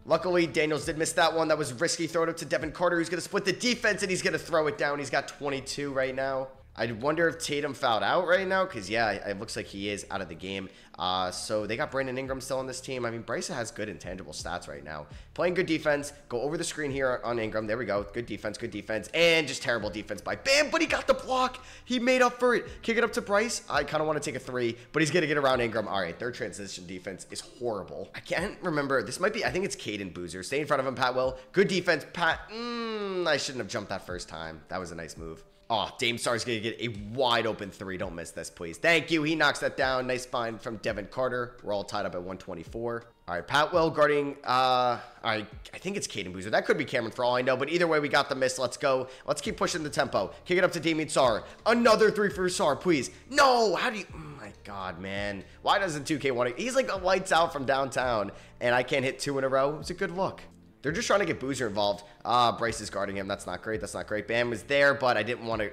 Luckily, Daniels did miss that one. That was risky. Throw it up to Devin Carter, who's going to split the defense, and he's going to throw it down. He's got 22 right now. I wonder if Tatum fouled out right now because, yeah, it looks like he is out of the game. Uh, so they got Brandon Ingram still on this team. I mean, Bryce has good intangible stats right now. Playing good defense. Go over the screen here on Ingram. There we go. Good defense, good defense. And just terrible defense by Bam, but he got the block. He made up for it. Kick it up to Bryce. I kind of want to take a three, but he's going to get around Ingram. All right, their transition defense is horrible. I can't remember. This might be, I think it's Cayden Boozer. Stay in front of him, Pat Will. Good defense. Pat, mm, I shouldn't have jumped that first time. That was a nice move. Oh, Dame Sarr's going to get a wide open three. Don't miss this, please. Thank you. He knocks that down. Nice find from Devin Carter. We're all tied up at 124. All right, Pat Will guarding, uh, I think it's Cayden Boozer. That could be Cameron for all I know, but either way, we got the miss. Let's go. Let's keep pushing the tempo. Kick it up to Damian Sarr. Another three for Sarr, please. No, how do you, oh my God, man. Why doesn't 2K want to, he's like lights out from downtown, and I can't hit two in a row. It's a good look. They're just trying to get Boozer involved. Ah, uh, Bryce is guarding him. That's not great. That's not great. Bam was there, but I didn't want to,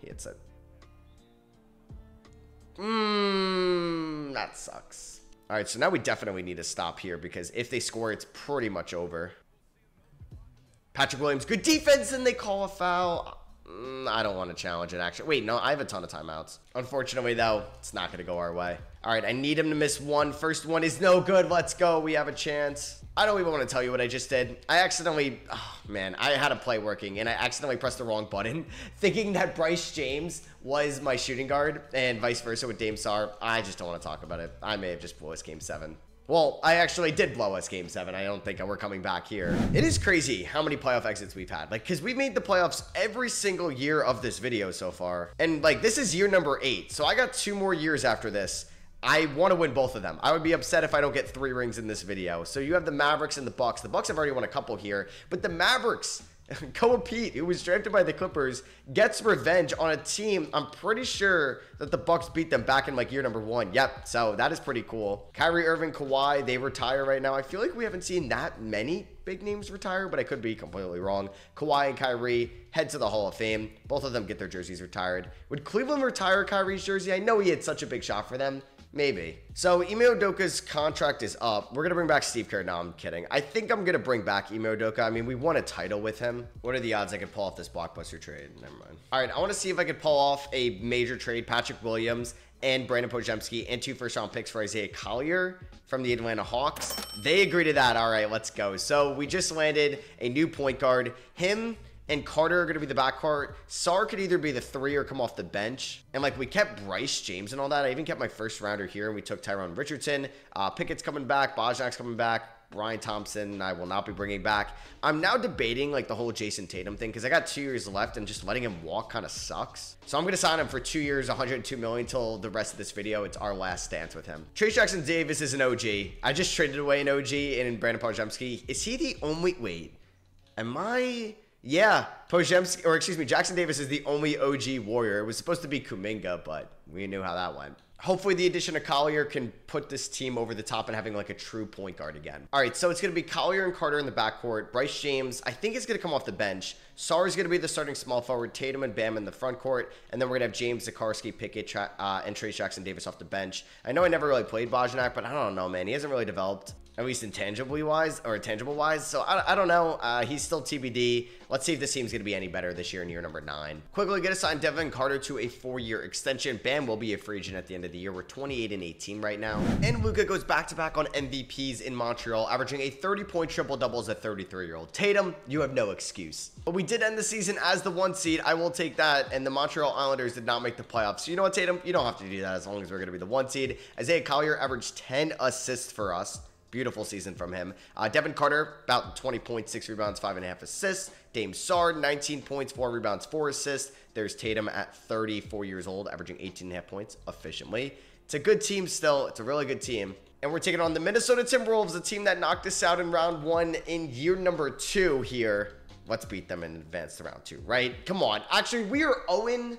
he hits it. Mmm, that sucks. All right, so now we definitely need to stop here because if they score, it's pretty much over. Patrick Williams, good defense, and they call a foul. Mm, I don't want to challenge it, actually. Wait, no, I have a ton of timeouts. Unfortunately, though, it's not going to go our way. All right, I need him to miss one. First one is no good. Let's go. We have a chance. I don't even want to tell you what I just did. I accidentally, oh man, I had a play working and I accidentally pressed the wrong button, thinking that Bryce James was my shooting guard and vice versa with Dame Sarr. I just don't want to talk about it. I may have just blew us game seven. Well, I actually did blow us game seven. I don't think we're coming back here. It is crazy how many playoff exits we've had. Like, because we've made the playoffs every single year of this video so far. And, like, this is year number eight. So I got two more years after this. I want to win both of them. I would be upset if I don't get three rings in this video. So you have the Mavericks and the Bucks. The Bucks have already won a couple here, but the Mavericks, Koa Peat, who was drafted by the Clippers, gets revenge on a team. I'm pretty sure that the Bucks beat them back in like year number one. Yep. So that is pretty cool. Kyrie Irving, Kawhi, they retire right now. I feel like we haven't seen that many big names retire, but I could be completely wrong. Kawhi and Kyrie head to the Hall of Fame. Both of them get their jerseys retired. Would Cleveland retire Kyrie's jersey? I know he had such a big shot for them. Maybe. So Ime Udoka's contract is up. We're going to bring back Steve Kerr. No, I'm kidding. I think I'm going to bring back Ime Udoka. I mean, we won a title with him. What are the odds I could pull off this blockbuster trade? Never mind. All right, I want to see if I could pull off a major trade. Patrick Williams and Brandon Podziemski and two first round picks for Isaiah Collier from the Atlanta Hawks. They agree to that. All right, let's go. So we just landed a new point guard. Him and Carter are going to be the backcourt. Sarr could either be the three or come off the bench. And like we kept Bryce James and all that. I even kept my first rounder here and we took Tyrone Richardson. Uh, Pickett's coming back. Bosniak's coming back. Brian Thompson, I will not be bringing back. I'm now debating like the whole Jayson Tatum thing because I got two years left and just letting him walk kind of sucks. So I'm going to sign him for two years, 102 million until the rest of this video. It's our last dance with him. Trayce Jackson Davis is an OG. I just traded away an OG and Brandon Podziemski. Is he the only, wait, am I... Yeah, Podziemski, or excuse me, Jackson Davis is the only OG Warrior. It was supposed to be Kuminga, but we knew how that went. Hopefully the addition of Collier can put this team over the top and having like a true point guard again. All right, so it's going to be Collier and Carter in the backcourt. Bryce James, I think is going to come off the bench. Sarr is going to be the starting small forward. Tatum and Bam in the front court. And then we're going to have James Zikarsky, Pickett, uh, and Trayce Jackson Davis off the bench. I know I never really played Bosniak, but I don't know, man. He hasn't really developed at least intangibly wise or tangible wise. So I, I don't know. Uh, he's still TBD. Let's see if this team's going to be any better this year in year number nine. Quickly get assigned Devin Carter to a four-year extension. Bam will be a free agent at the end of the year. We're 28 and 18 right now. And Luka goes back-to-back on MVPs in Montreal, averaging a 30-point triple-double as a 33-year-old. Tatum, you have no excuse. But we did end the season as the one seed. I will take that. And the Montreal Islanders did not make the playoffs. So you know what, Tatum? You don't have to do that as long as we're going to be the one seed. Isaiah Collier averaged 10 assists for us. Beautiful season from him. Uh, Devin Carter, about 20 points, 6 rebounds, 5.5 assists. Dame Sarr, 19 points, 4 rebounds, 4 assists. There's Tatum at 34 years old, averaging 18.5 points efficiently. It's a good team still. It's a really good team. And we're taking on the Minnesota Timberwolves, a team that knocked us out in round one in year number two here. Let's beat them and advance to round two, right? Come on. Actually, we are 0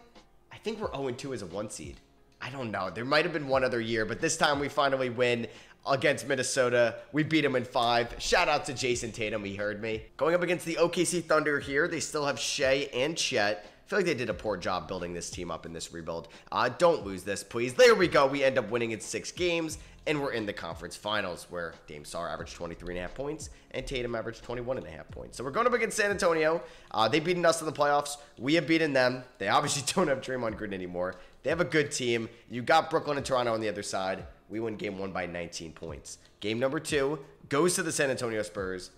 I think we're 0 2 as a one seed. I don't know. There might have been one other year, but this time we finally win against Minnesota. We beat them in five. Shout out to Jayson Tatum. He heard me. Going up against the OKC Thunder here, they still have Shai and Chet. I feel like they did a poor job building this team up in this rebuild. Uh, don't lose this, please. There we go. We end up winning in six games, and we're in the conference finals where Dame Sarr averaged 23.5 points and Tatum averaged 21.5 points. So we're going up against San Antonio. Uh, they've beaten us in the playoffs. We have beaten them. They obviously don't have Draymond Green anymore. They have a good team. You got Brooklyn and Toronto on the other side. We win game one by 19 points. Game number two goes to the San Antonio Spurs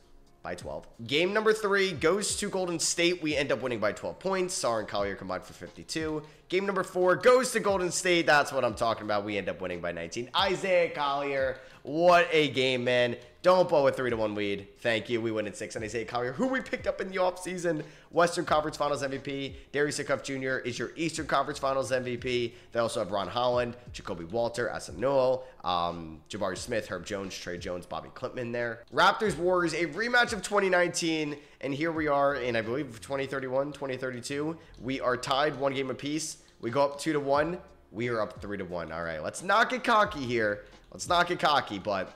by 12. Game number three goes to Golden State. We end up winning by 12 points. Sarr and Collier combined for 52. Game number four goes to Golden State. That's what I'm talking about. We end up winning by 19. Isaiah Collier, what a game, man. Don't blow a 3 to 1 lead. Thank you. We win in six. And Isaiah Collier, who we picked up in the offseason, Western Conference Finals MVP. Darius Acuff Jr. is your Eastern Conference Finals MVP. They also have Ron Holland, Ja'Kobe Walter, Asim Noel, um, Jabari Smith, Herb Jones, Tre Jones, Bobi Klintman there. Raptors Warriors, a rematch of 2019. And here we are in, I believe, 2031, 2032. We are tied one game apiece. We go up 2 to 1. We are up 3 to 1. All right, let's not get cocky here. Let's not get cocky, but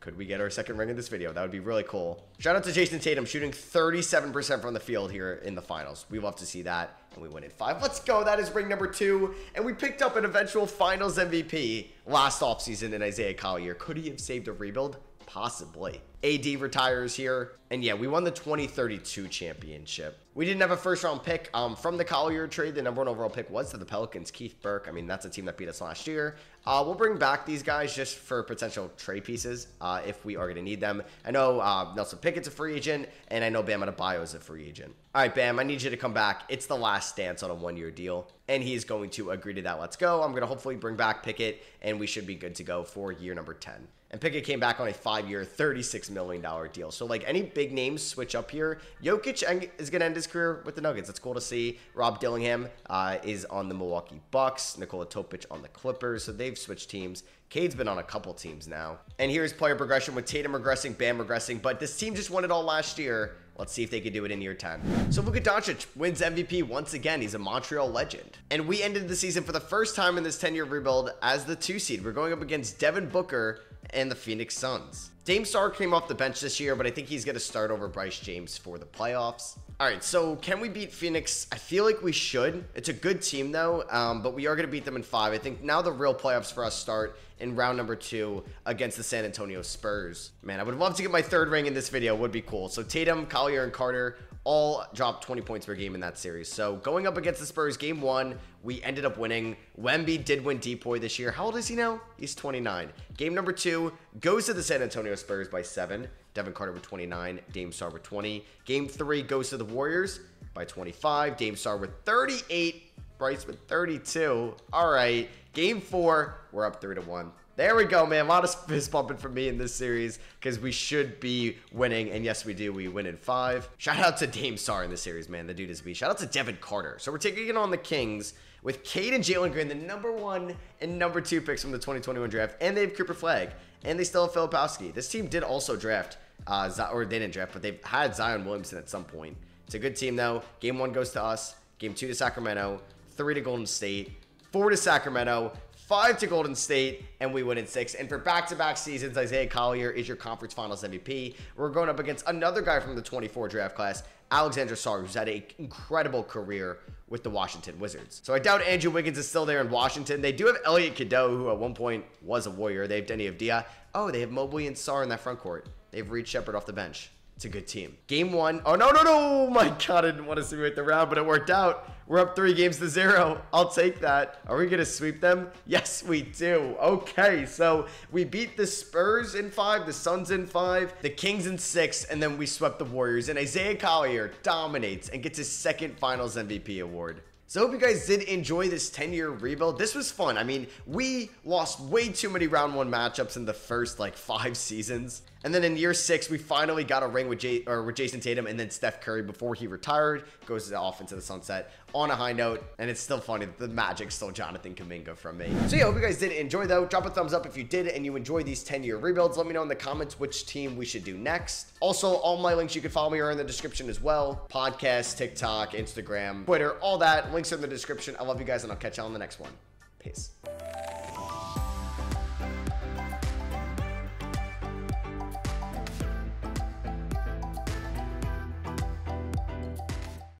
could we get our second ring in this video? That would be really cool. Shout out to Jayson Tatum shooting 37% from the field here in the finals. We love to see that. And we win in five. Let's go. That is ring number two. And we picked up an eventual finals MVP last offseason in Isaiah Collier. Could he have saved a rebuild? Possibly. AD retires here. And yeah, we won the 2032 championship. We didn't have a first round pick um, from the Collier trade. The number one overall pick was to the Pelicans, Keith Burke. I mean, that's a team that beat us last year. Uh, we'll bring back these guys just for potential trade pieces uh, if we are going to need them. I know uh, Nelson Pickett's a free agent, and I know Bam Adebayo is a free agent. All right, Bam, I need you to come back. It's the last stance on a one year deal, and he's going to agree to that. Let's go. I'm going to hopefully bring back Pickett, and we should be good to go for year number 10. And Pickett came back on a five-year, $36 million deal. So, like, any big names switch up here. Jokic is going to end his career with the Nuggets. It's cool to see. Rob Dillingham uh, is on the Milwaukee Bucks. Nikola Topic on the Clippers. So they've switched teams. Cade's been on a couple teams now. And here's player progression with Tatum regressing, Bam regressing. But this team just won it all last year. Let's see if they can do it in year 10. So Luka Doncic wins MVP once again. He's a Montreal legend. And we ended the season for the first time in this 10-year rebuild as the two seed. We're going up against Devin Booker and the Phoenix Suns. Dame Sarr came off the bench this year, but I think he's going to start over Bryce James for the playoffs. All right, so can we beat Phoenix? I feel like we should. It's a good team, though, um, but we are going to beat them in five. I think now the real playoffs for us start in round number two against the San Antonio Spurs. Man, I would love to get my third ring in this video. Would be cool. So Tatum, Collier, and Carter all dropped 20 points per game in that series. So going up against the Spurs, game one, we ended up winning. Wemby did win DPOY this year. How old is he now? He's 29. Game number two goes to the San Antonio Spurs by seven. Devin Carter with 29, Dame Sarr with 20. Game three goes to the Warriors by 25. Dame Sarr with 38. Bryce with 32. All right. Game four, we're up three to one. There we go, man. A lot of fist bumping from me in this series because we should be winning. And yes, we do. We win in five. Shout out to Dame Sarr in this series, man. The dude is beast. Shout out to Devin Carter. So we're taking it on the Kings with Cade and Jalen Green, the number one and number two picks from the 2021 draft. And they have Cooper Flagg. And they still have Filipowski. This team did also draft, uh, or they didn't draft, but they've had Zion Williamson at some point. It's a good team, though. Game one goes to us. Game two to Sacramento. Three to Golden State. Four to Sacramento five to Golden State, and we win in six. And for back-to-back seasons, Isaiah Collier is your conference finals MVP. We're going up against another guy from the 24 draft class, Alexander Sarr, who's had an incredible career with the Washington Wizards. So I doubt Andrew Wiggins is still there in Washington. They do have Elliot Cadeau, who at one point was a Warrior. They have Deni Avdija. Oh, they have Mobley and Sarr in that front court. They have Reed Sheppard off the bench. It's a good team. Game one. Oh, no, no, no. My God, I didn't want to simulate the round, but it worked out. We're up three games to zero. I'll take that. Are we going to sweep them? Yes, we do. Okay, so we beat the Spurs in five, the Suns in five, the Kings in six, and then we swept the Warriors. And Isaiah Collier dominates and gets his second Finals MVP award. So I hope you guys did enjoy this 10-year rebuild. This was fun. I mean, we lost way too many round one matchups in the first like five seasons. And then in year six, we finally got a ring with, Jay, or with Jayson Tatum and then Steph Curry before he retired. Goes off into the sunset on a high note. And it's still funny that the Magic stole Jonathan Kuminga from me. So yeah, hope you guys did enjoy though. Drop a thumbs up if you did and you enjoy these 10-year rebuilds. Let me know in the comments which team we should do next. Also, all my links you can follow me are in the description as well. Podcast, TikTok, Instagram, Twitter, all that. Links are in the description. I love you guys and I'll catch y'all on the next one. Peace.